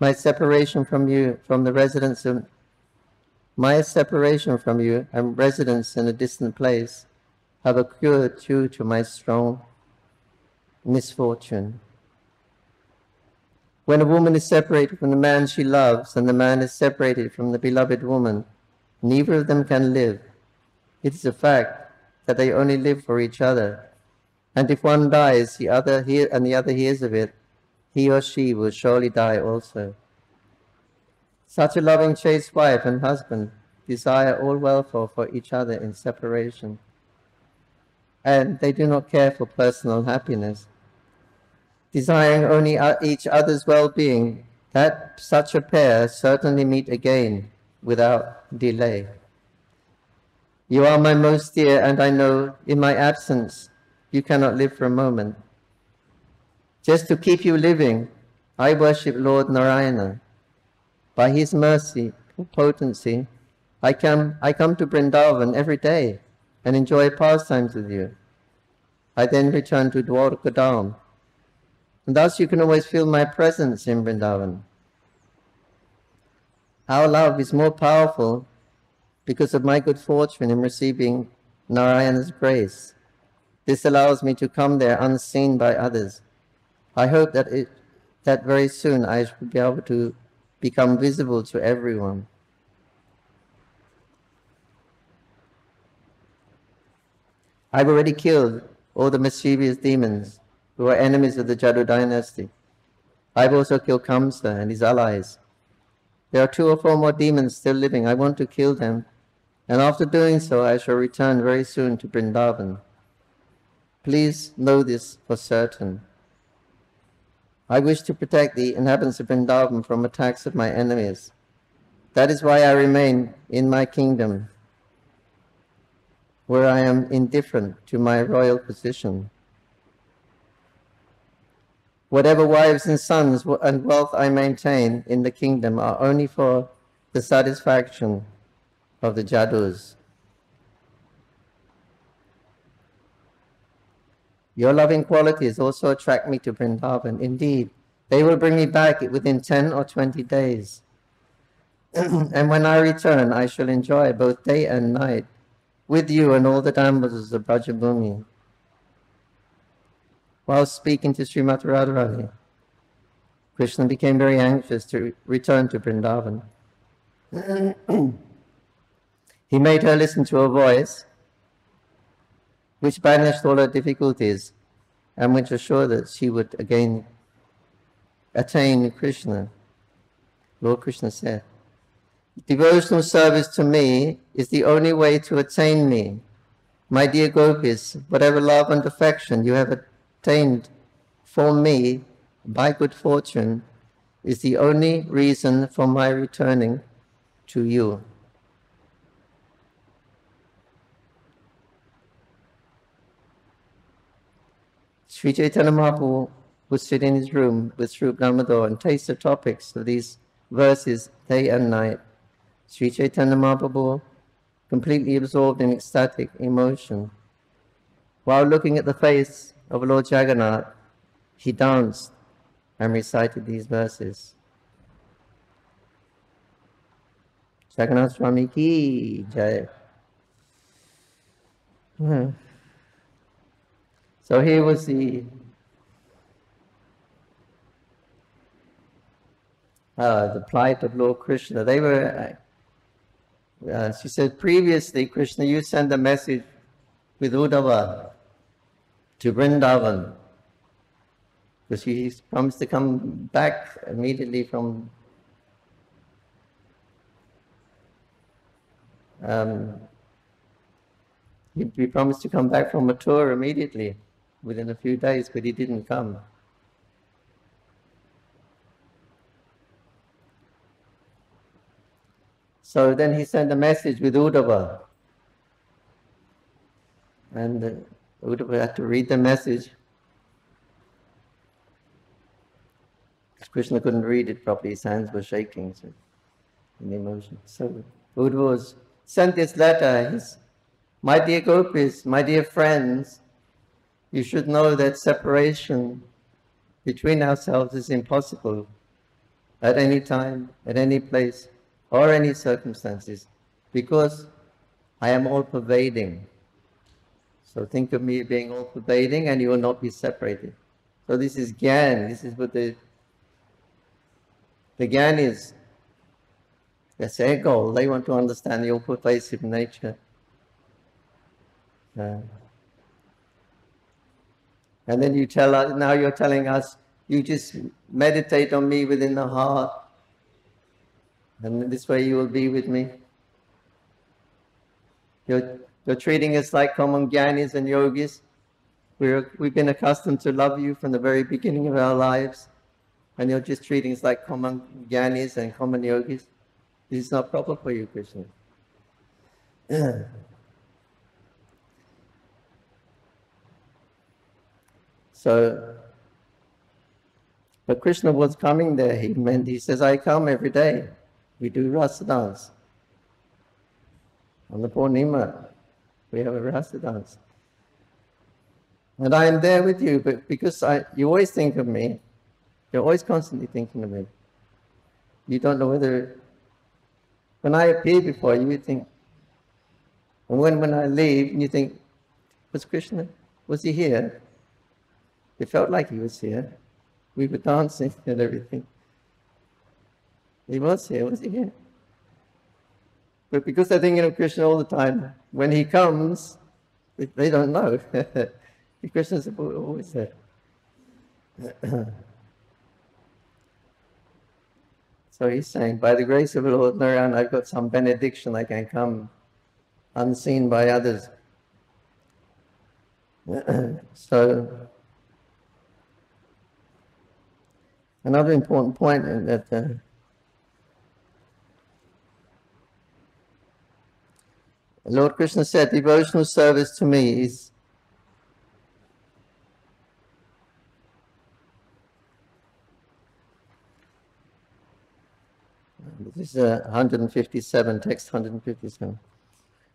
My separation from you, from the residence of my separation from you and residence in a distant place have occurred due to my strong misfortune. When a woman is separated from the man she loves and the man is separated from the beloved woman, Neither of them can live. It is a fact that they only live for each other. And if one dies, the other hear, and the other hears of it, he or she will surely die also. Such a loving, chaste wife and husband desire all welfare for each other in separation. And they do not care for personal happiness. Desiring only each other's well-being, that such a pair certainly meet again without delay. You are my most dear, and I know in my absence you cannot live for a moment. Just to keep you living, I worship Lord Narayana. By his mercy, potency, I come, I come to Vrindavan every day and enjoy pastimes with you. I then return to Dwarka Dham. And thus you can always feel my presence in Vrindavan. Our love is more powerful because of my good fortune in receiving Narayana's grace. This allows me to come there unseen by others. I hope that it, that very soon I shall be able to become visible to everyone. I've already killed all the mischievous demons who are enemies of the Jadu dynasty. I've also killed Kamsa and his allies. There are two or four more demons still living. I want to kill them. And after doing so, I shall return very soon to Vrindavan. Please know this for certain. I wish to protect the inhabitants of Vrindavan from attacks of my enemies. That is why I remain in my kingdom where I am indifferent to my royal position. Whatever wives and sons and wealth I maintain in the kingdom are only for the satisfaction of the Jadus. Your loving qualities also attract me to Vrindavan. Indeed, they will bring me back within 10 or 20 days. and when I return, I shall enjoy both day and night with you and all the Dambas of Brajabhumi. While speaking to Srimati Radharani, Krishna became very anxious to return to Vrindavan. he made her listen to a voice which banished all her difficulties and which assured that she would again attain Krishna. Lord Krishna said, Devotional service to me is the only way to attain me. My dear gopis, whatever love and affection you have attained for me by good fortune is the only reason for my returning to you. Sri Chaitanya Mahaprabhu would sit in his room with Sri Damodar and taste the topics of these verses day and night. Sri Chaitanya Mahaprabhu, completely absorbed in ecstatic emotion. While looking at the face of Lord Jagannath, he danced and recited these verses. Jagannath Swami ki jai. Hmm. So here was the uh, the plight of Lord Krishna. They were uh, she said, previously, Krishna, you sent a message with Uddhava to Vrindavan because he promised to come back immediately from um, he, he promised to come back from a tour immediately within a few days, but he didn't come. So then he sent a message with Uddhava. And Uddhava had to read the message. Krishna couldn't read it properly, his hands were shaking so, in emotion. So Uddhava sent this letter. He's, my dear gopis, my dear friends, you should know that separation between ourselves is impossible at any time, at any place or any circumstances because I am all pervading. So think of me being all pervading and you will not be separated. So this is Gyan, this is what the, the Gyan is. That's their goal. They want to understand the all pervasive nature. Uh, and then you tell us, now you're telling us, you just meditate on me within the heart and this way you will be with me. You're, you're treating us like common jnanis and yogis. We're, we've been accustomed to love you from the very beginning of our lives. And you're just treating us like common jnanis and common yogis. This is not proper for you, Krishna. so, but Krishna was coming there. He meant, he says, I come every day. We do rasa dance. On the Purnima, we have a rasa dance. And I am there with you, but because I, you always think of me, you're always constantly thinking of me. You don't know whether, when I appear before you, you think, and when, when I leave, you think, was Krishna, was he here? It felt like he was here. We were dancing and everything. He was here, was he here? But because they're thinking of Krishna all the time, when he comes, they don't know. Krishna's always there. so he's saying, by the grace of Lord Narayan, I've got some benediction, I can come unseen by others. so, another important point that uh, Lord Krishna said, devotional service to me is This is uh, 157, text 157.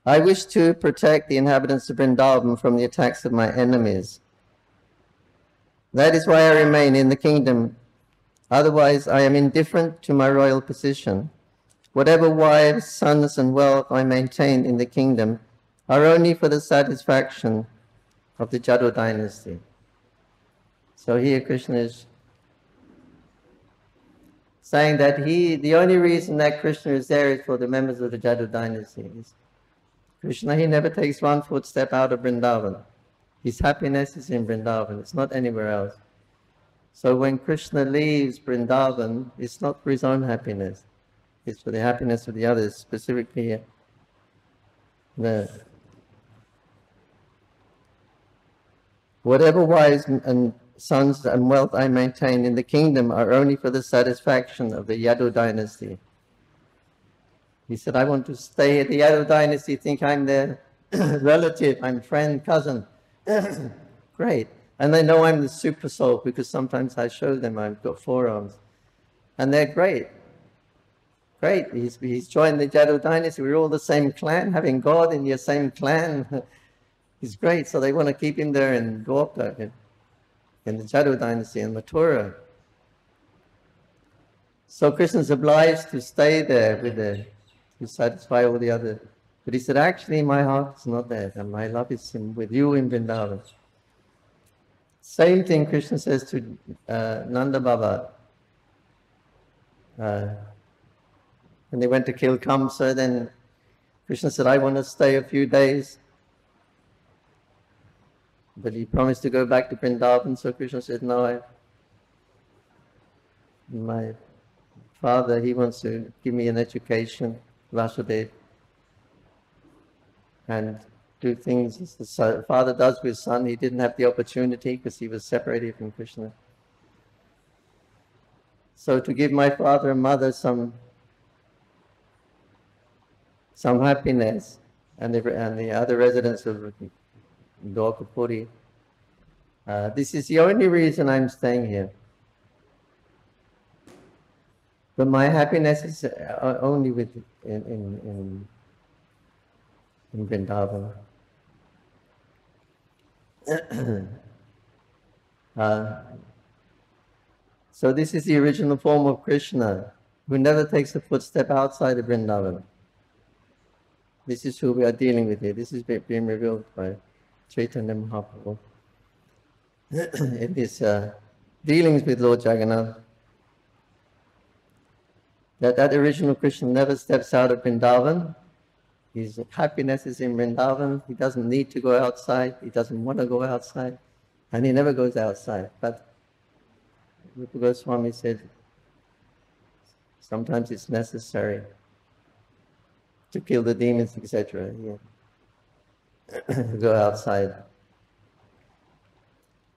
I wish to protect the inhabitants of Vrindavan from the attacks of my enemies. That is why I remain in the kingdom. Otherwise, I am indifferent to my royal position. Whatever wives, sons, and wealth I maintain in the kingdom are only for the satisfaction of the Jadu dynasty. So here Krishna is saying that he, the only reason that Krishna is there is for the members of the Jadu dynasty. Krishna, he never takes one footstep out of Vrindavan. His happiness is in Vrindavan, it's not anywhere else. So when Krishna leaves Vrindavan, it's not for his own happiness, it's for the happiness of the others, specifically uh, the whatever wise and sons and wealth I maintain in the kingdom are only for the satisfaction of the Yadu dynasty. He said, I want to stay at the Yadu dynasty, think I'm their relative, I'm friend, cousin. Great. And they know I'm the super soul because sometimes I show them I've got four arms. And they're great. Great. He's, he's joined the Yadu dynasty. We're all the same clan, having God in your same clan. he's great. So they want to keep him there in Dwarka in the Jadu dynasty in Mathura. So Krishna is obliged to stay there with the, to satisfy all the other. But he said, actually, my heart is not there, and my love is in, with you in Vrindavan. Same thing Krishna says to uh, Nanda Baba. Uh, when they went to kill Kamsa, then Krishna said, I want to stay a few days but he promised to go back to Vrindavan, so Krishna said, no, I, my father, he wants to give me an education, Vasudev, and do things as the father does with his son. He didn't have the opportunity because he was separated from Krishna. So to give my father and mother some some happiness and the, and the other residents of Dwapapuri. Uh, this is the only reason I'm staying here. But my happiness is uh, only with in in in, in Vrindavan. Uh, so this is the original form of Krishna, who never takes a footstep outside of Vrindavan. This is who we are dealing with here. This is being revealed by Chaitanya Mahaprabhu in his uh, dealings with Lord Jagannath. That that original Krishna never steps out of Vrindavan. His happiness is in Vrindavan. He doesn't need to go outside. He doesn't want to go outside. And he never goes outside. But Rupa Goswami said, sometimes it's necessary to kill the demons, etc. Yeah. go outside.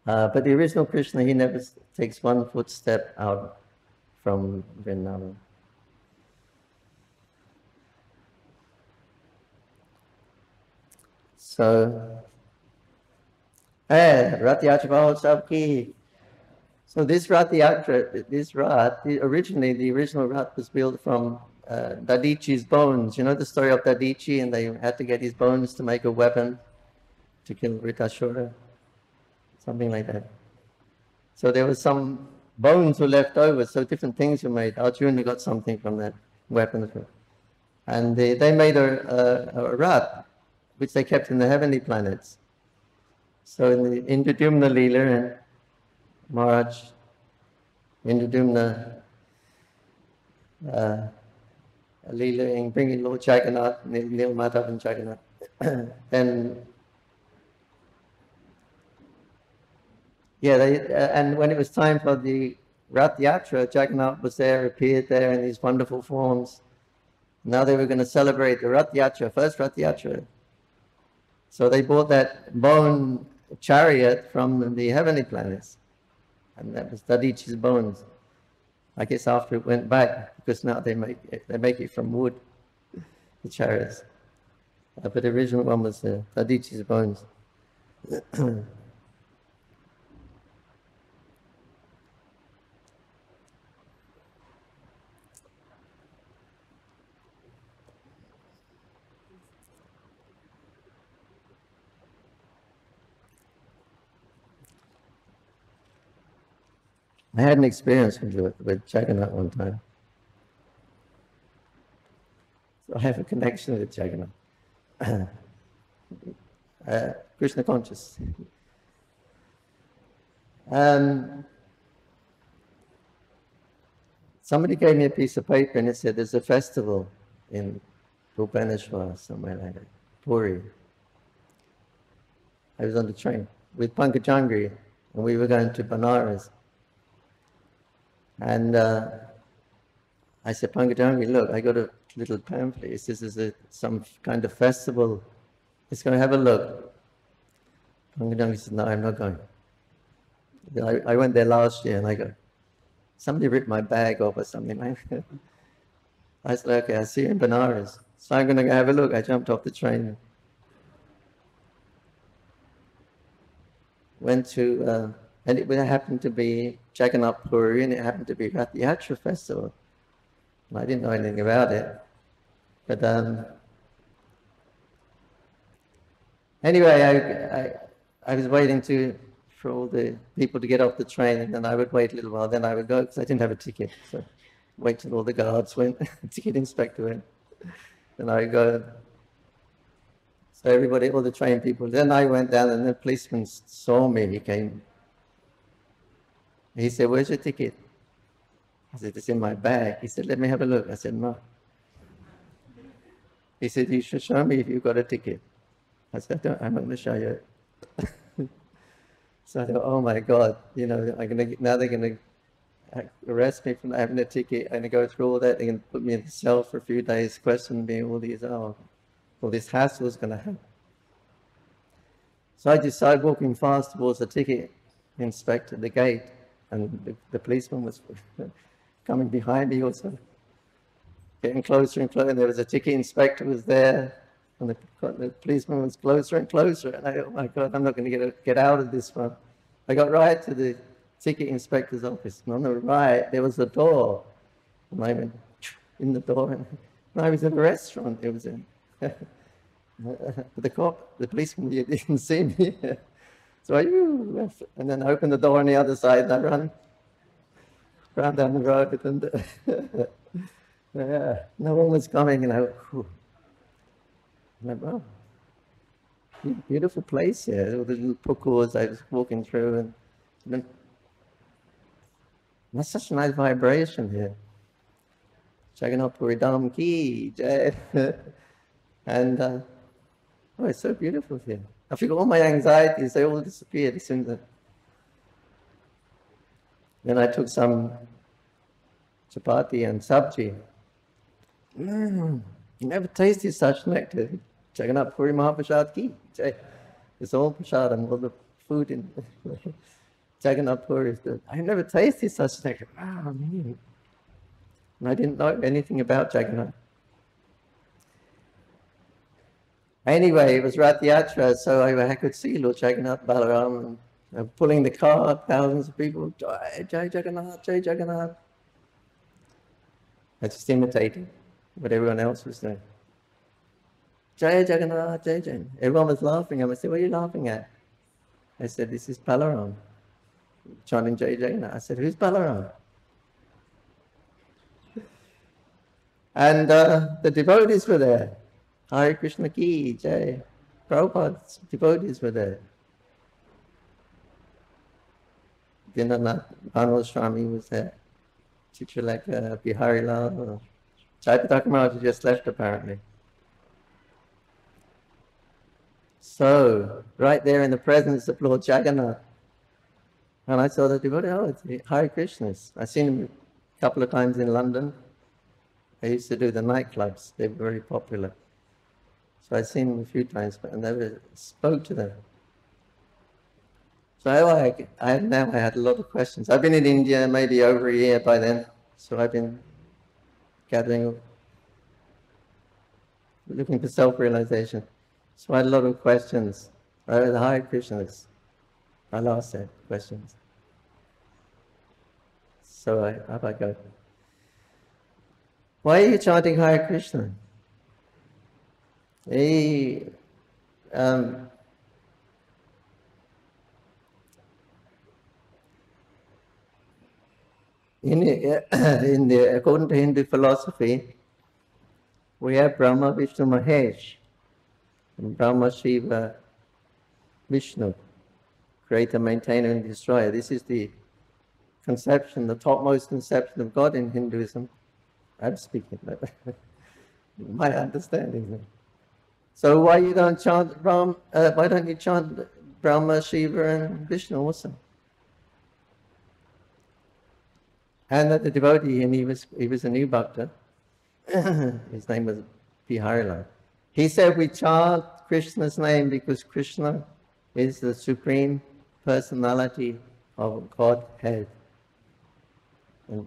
Uh, but the original Krishna, he never takes one footstep out from Vrindavan. So, hey, Rath Yatra So this Rath Yatra, this Rath, the- originally, the original Rath was built from uh, Dadichi's bones. You know the story of Dadichi and they had to get his bones to make a weapon to kill Vritrasura? Something like that. So there was some bones were left over, so different things were made. Arjuna got something from that weapon. And they, they made a, a, a rath, which they kept in the heavenly planets. So in the Indradyumna Leela and Maharaj, Indradyumna uh, Leela in bringing Lord Jagannath, Nil Madhav and Jagannath, then Yeah, they, uh, and when it was time for the Rath Yatra, Jagannath was there, appeared there in these wonderful forms. Now they were going to celebrate the Rath Yatra, first Rath Yatra. So they bought that bone chariot from the heavenly planets. And that was Dadichi's bones. I guess after it went back, because now they make it, they make it from wood, the chariots. Uh, but the original one was uh, Dadichi's bones. I had an experience with, with Jagannath one time. So I have a connection with Jagannath. uh, Krishna conscious. Um, somebody gave me a piece of paper and it said there's a festival in Bhubaneswar, somewhere like that, Puri. I was on the train with Pankajanghri and we were going to Banaras. And uh, I said, Pankajanghri, look, I got a little pamphlet. It says there's some kind of festival. Let's go have a look. Pankajanghri said, no, I'm not going. I, I went there last year and I go, somebody ripped my bag off or something like that. I said, okay, I'll see you in Benares. So I'm going to have a look. I jumped off the train. Went to, uh, and it happened to be Jagannath Puri and it happened to be Rath Yatra Festival. And I didn't know anything about it. But um, anyway, I, I, I was waiting to for all the people to get off the train and then I would wait a little while. Then I would go because I didn't have a ticket. So wait till all the guards went, ticket inspector went. Then I would go. So everybody, all the train people. Then I went down and the policeman saw me. He came he said, where's your ticket? I said, it's in my bag. He said, let me have a look. I said, no. He said, you should show me if you've got a ticket. I said, Don't, I'm not going to show you. so I thought, oh my God, you know, I'm gonna, now they're going to arrest me for not having a ticket and go through all that. They're going to put me in the cell for a few days, question me, all these, oh, all this hassle is going to happen. So I just decided walking fast towards the ticket inspector, the gate, and the, the policeman was coming behind me also, getting closer and closer. And there was a ticket inspector was there, and the, the policeman was closer and closer. And I, oh my God, I'm not going to get get out of this one. I got right to the ticket inspector's office, and on the right there was a door, and I went in the door, and, and I was in a restaurant. It was in. the cop, the policeman didn't see me. So I, and then I opened the door on the other side and I run, ran down the road and yeah, no one was coming and I, whew. I oh, beautiful place here. All the little pukus I was walking through and, and that's such a nice vibration here. Jagannath Puri Dham Ki and uh, oh, it's so beautiful here. I feel all my anxieties, they all disappeared as soon as I... Then I took some chapati and sabji. Mmm, never tasted such nectar. Jagannath Puri Mahaprasad ki. It's all prasad and all the food in Jagannath Puri is good. I never tasted such nectar. Wow, man. And I didn't know anything about Jagannath. Anyway, it was Rath Yatra, so I, I could see Lord Jagannath Balaram and, uh, pulling the car, thousands of people, Jai Jai Jagannath, Jai Jagannath. I just imitated what everyone else was doing. Jai Jagannath, Jai Jai. Everyone was laughing. I said, what are you laughing at? I said, this is Balaram. Chanting Jai Jagannath. I said, who's Balaram? And uh, the devotees were there. Hare Krishna ki Jai. Prabhupada's devotees were there. Dinanath Anwar Swami was there. Chitralekha, uh, Bihari Lal. Jayapataka Maharaj just left apparently. So, right there in the presence of Lord Jagannath, and I saw the devotee, oh, it's Hare Krishnas. I've seen him a couple of times in London. I used to do the nightclubs, they were very popular. So I've seen them a few times, but I never spoke to them. So I, I now I had a lot of questions. I've been in India maybe over a year by then, so I've been gathering, looking for self-realization. So I had a lot of questions. I had Hare Krishnas. I lost that questions. So I, up I go. Why are you chanting Hare Krishna? Um, in, in the, according to Hindu philosophy, we have Brahma, Vishnu, Mahesh, and Brahma, Shiva, Vishnu, creator, maintainer, and destroyer. This is the conception, the topmost conception of God in Hinduism. I'm speaking, my understanding. So why you don't chant Ram, uh, why don't you chant Brahma, Shiva and Vishnu also? And that the devotee, and he was, he was a new bhakta, his name was Biharilal. He said we chant Krishna's name because Krishna is the supreme personality of Godhead. Oh,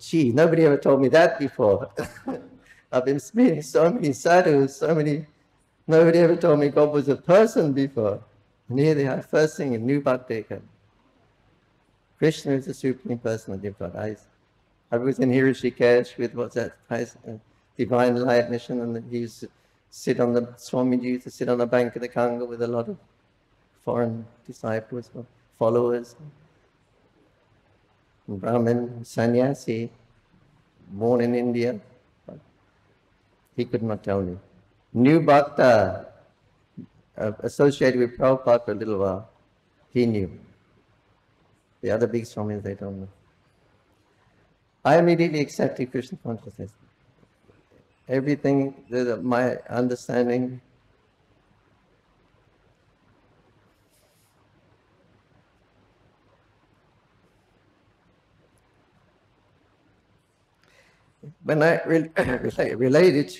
gee, nobody ever told me that before. I've been meeting so many sadhus, so many, nobody ever told me God was a person before. And here they are, first thing in New Bhakti. Krishna is the supreme personality of God. I, I was in Hirishikesh with what's that uh, divine light mission, and he used to sit on the Swami used to sit on the bank of the Ganga with a lot of foreign disciples or followers. Brahmin sannyasi, born in India, he could not tell me. New Bhakta, uh, associated with Prabhupada for a little while, he knew. The other big Swamis, they don't know. I immediately accepted Krishna consciousness. Everything, my understanding when I re related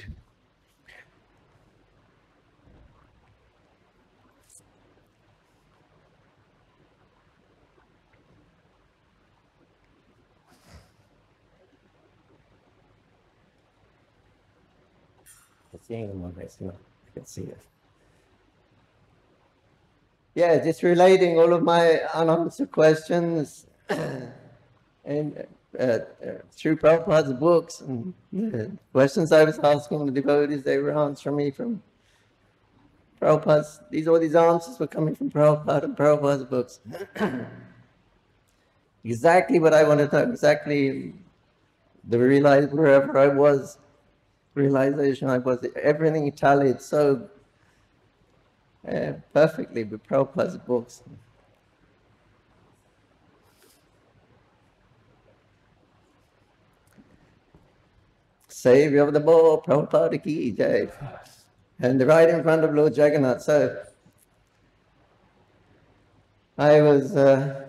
seeing them on this, you can see it. Yeah, just relating all of my unanswered questions and uh, through Prabhupada's books and the questions I was asking the devotees, they were answering me from Prabhupada's, these all these answers were coming from Prabhupada and Prabhupada's books. exactly what I wanted to know, exactly the realize wherever I was, realization I was, everything tallied so uh, perfectly with Prabhupada's books. Savior of the ball, Prabhupada ki jai. And right in front of Lord Jagannath. So I was uh,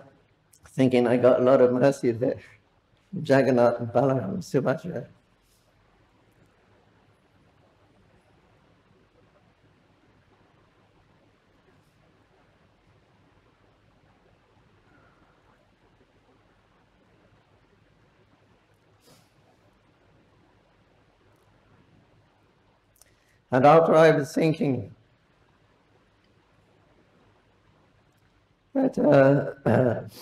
thinking I got a lot of mercy there. Jagannath and Balaram, Subhadra. And after I was thinking that uh, uh,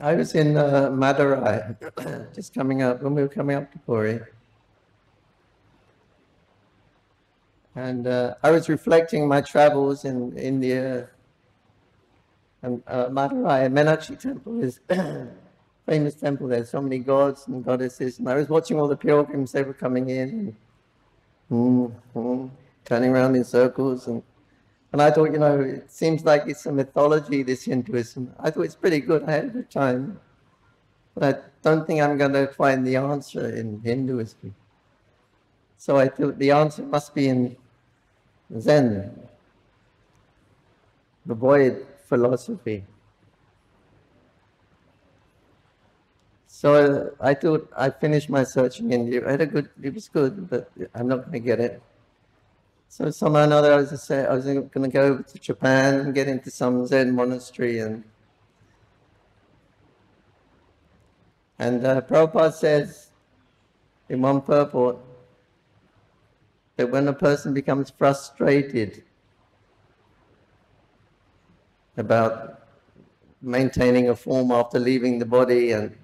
I was in uh, Madurai, just coming up, when we were coming up to Puri. And uh, I was reflecting my travels in India and uh, Madurai, Meenakshi temple is famous temple. There's so many gods and goddesses. And I was watching all the pilgrims, they were coming in and mm, mm, turning around in circles. And, and I thought, you know, it seems like it's a mythology, this Hinduism. I thought it's pretty good. I had a good time. But I don't think I'm going to find the answer in Hinduism. So I thought the answer must be in Zen, the void philosophy. So I thought I finished my searching in India. I had a good, it was good, but I'm not going to get it. So somehow or another, I was, I was going to go over to Japan and get into some Zen monastery. And, and uh, Prabhupada says in one purport that when a person becomes frustrated about maintaining a form after leaving the body and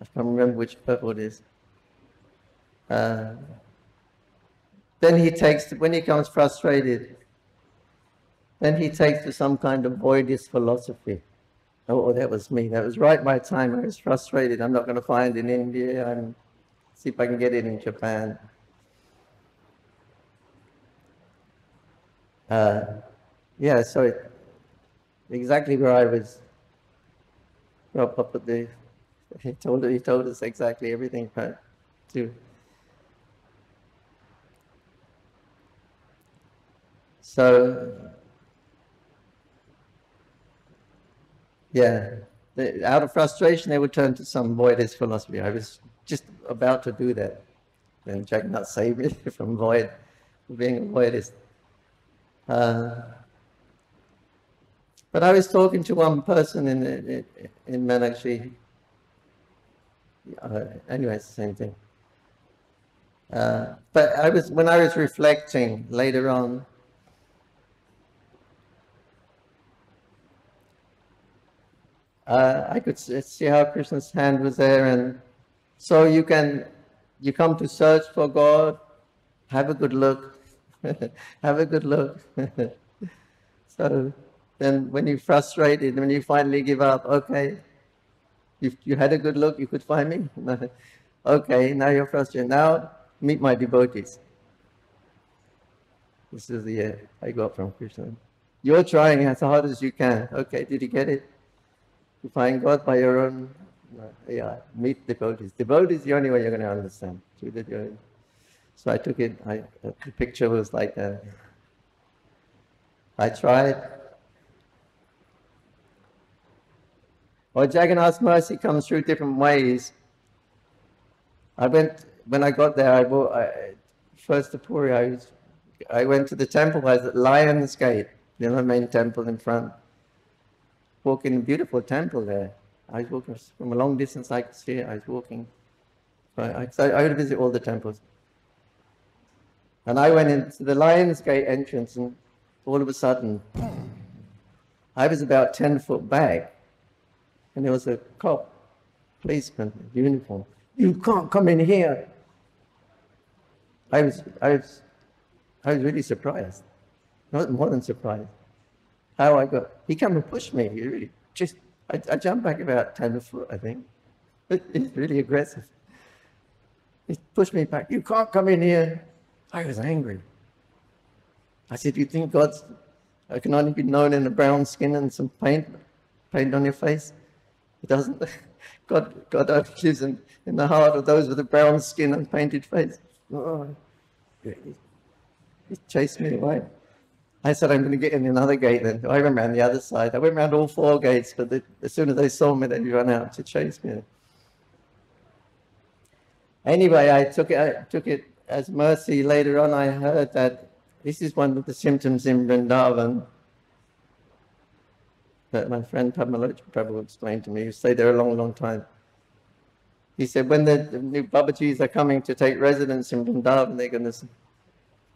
I can't remember which purport it is. Uh, then he takes, when he becomes frustrated, then he takes to some kind of voidist philosophy. Oh, that was me. That was right by time. I was frustrated. I'm not going to find in India. I'm see if I can get it in Japan. Uh, yeah, so exactly where I was. Well, up the, he told he told us exactly everything too. So yeah, the, out of frustration, they would turn to some voidist philosophy. I was just about to do that. And Jagannath saved me from void, being a voidist. Uh, but I was talking to one person in in, in Meenakshi. Uh, anyway, it's the same thing. Uh, but I was when I was reflecting later on. Uh, I could see how Krishna's hand was there, and so you can you come to search for God. Have a good look. have a good look. so then when you're frustrated, when you finally give up, okay, you, you had a good look, you could find me? okay, now you're frustrated. Now meet my devotees. This is the uh, I got from Krishna. You're trying as hard as you can. Okay, did you get it? You find God by your own, yeah, meet devotees. Devotees is the only way you're going to understand. So I took it, I, the picture was like that. I tried. Well, Jagannath's mercy comes through different ways. I went, when I got there, I, bought, I first to Puri, I, was, I went to the temple, I was at Lion's Gate, the main temple in front. Walking a beautiful temple there. I was walking from a long distance, I could see it, I was walking. I, I, I would visit all the temples. And I went into the Lion's Gate entrance, and all of a sudden, I was about 10 foot back, and there was a cop, policeman, in uniform. You can't come in here. I was, I was, I was really surprised. Not more than surprised. How I got, he came and pushed me. He really just, I, I jumped back about 10 foot, I think. He's really aggressive. He pushed me back. You can't come in here. I was angry. I said, you think God's I can only be known in a brown skin and some paint, paint on your face? He doesn't. God, God only lives in, in the heart of those with a brown skin and painted face. Oh, chased me away. I said, I'm going to get in another gate then. I went around the other side. I went around all four gates, but as soon as they saw me, they ran out to chase me. Anyway, I took it, I took it as mercy. Later on, I heard that this is one of the symptoms in Vrindavan that my friend Padmaloch Prabhu explained to me. He stayed there a long, long time. He said when the, the new Babajis are coming to take residence in Vrindavan, they're going to,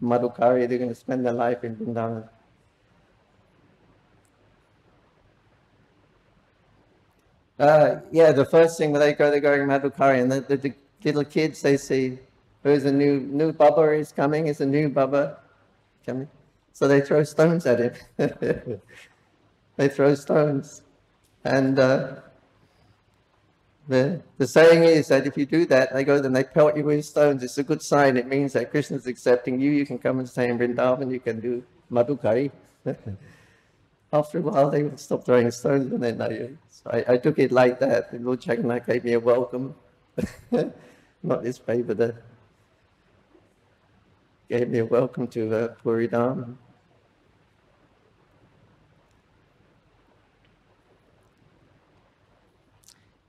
Madhukari, they're going to spend their life in Vrindavan. Uh, yeah, the first thing when they go, they're going Madhukari, and the, the, the little kids, they see, there's a new, new Baba is coming, it's a new Baba coming. So they throw stones at him. they throw stones. And uh, the, the saying is that if you do that, they go, then they pelt you with stones. It's a good sign. It means that Krishna's accepting you. You can come and stay in Vrindavan. You can do Madhukari. After a while, they will stop throwing stones when they know you. So I, I took it like that. The Lord Jagannath gave me a welcome. Not this way, but gave me a welcome to uh, Puri Dham.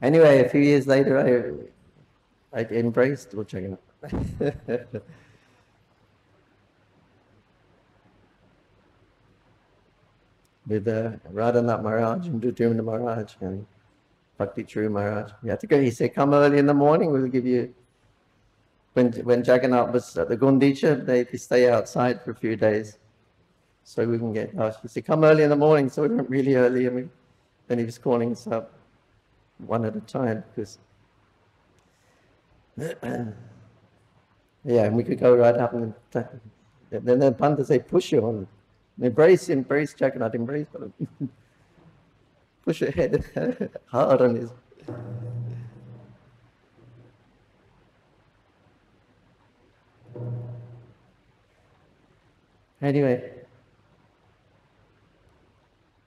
Anyway, a few years later, I, I embraced Jagannath. With uh, Radhanath Maharaj and Dudumna Maharaj and Bhakti Tirtha Maharaj. We had to go. He said, "Come early in the morning. We'll give you." When when Jagannath was at the Gundicha, they, they stay outside for a few days, so we can get. Uh, he said, "Come early in the morning." So we went really early, and we, then he was calling us up one at a time because. yeah, and we could go right up and then the Pandits they push you on. Embrace, embrace Jagannath, embrace, push your head hard on his. Anyway,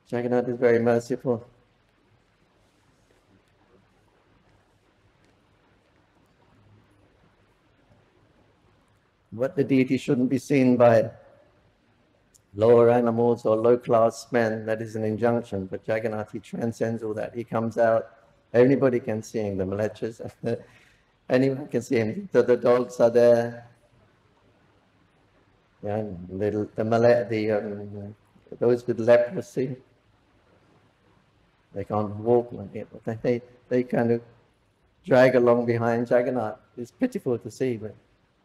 Jagannath is very merciful. What the deity shouldn't be seen by lower animals or low class men, that is an injunction. But Jagannath, he transcends all that. He comes out, anybody can see him, the mlecchas, anyone can see him. The, the dogs are there. Yeah, the, the, the um, those with leprosy, they can't walk like it, but they, they, they kind of drag along behind Jagannath. It's pitiful to see, but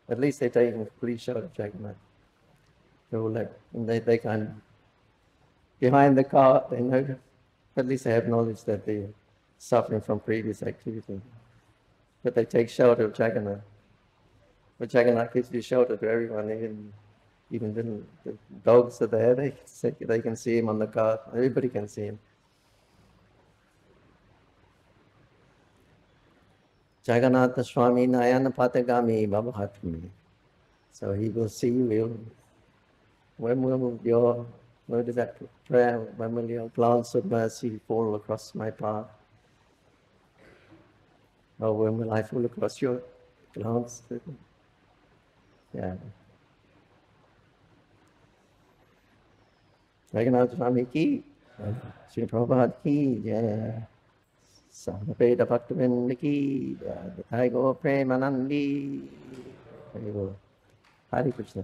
at least they're taking a police shot of Jagannath. They're all like, and they, they kind of, behind the car, they know, at least they have knowledge that they're suffering from previous activity. But they take shelter of Jagannath. But Jagannath gives you shelter to everyone, even even the, the dogs are there, they, they can see him on the car, everybody can see him. Jagannath Swami Nayana Patagami Bhavatu Me. So he will see you. When will your, where does that prayer, when will your glance of mercy fall across my path? Or when will I fall across your glance? Yeah. Jagannath Swami ki, Sri Prabhupada ki, yeah. Samapeda Bhaktivinoda ki, Thai Go Premanandi. Hare Krishna.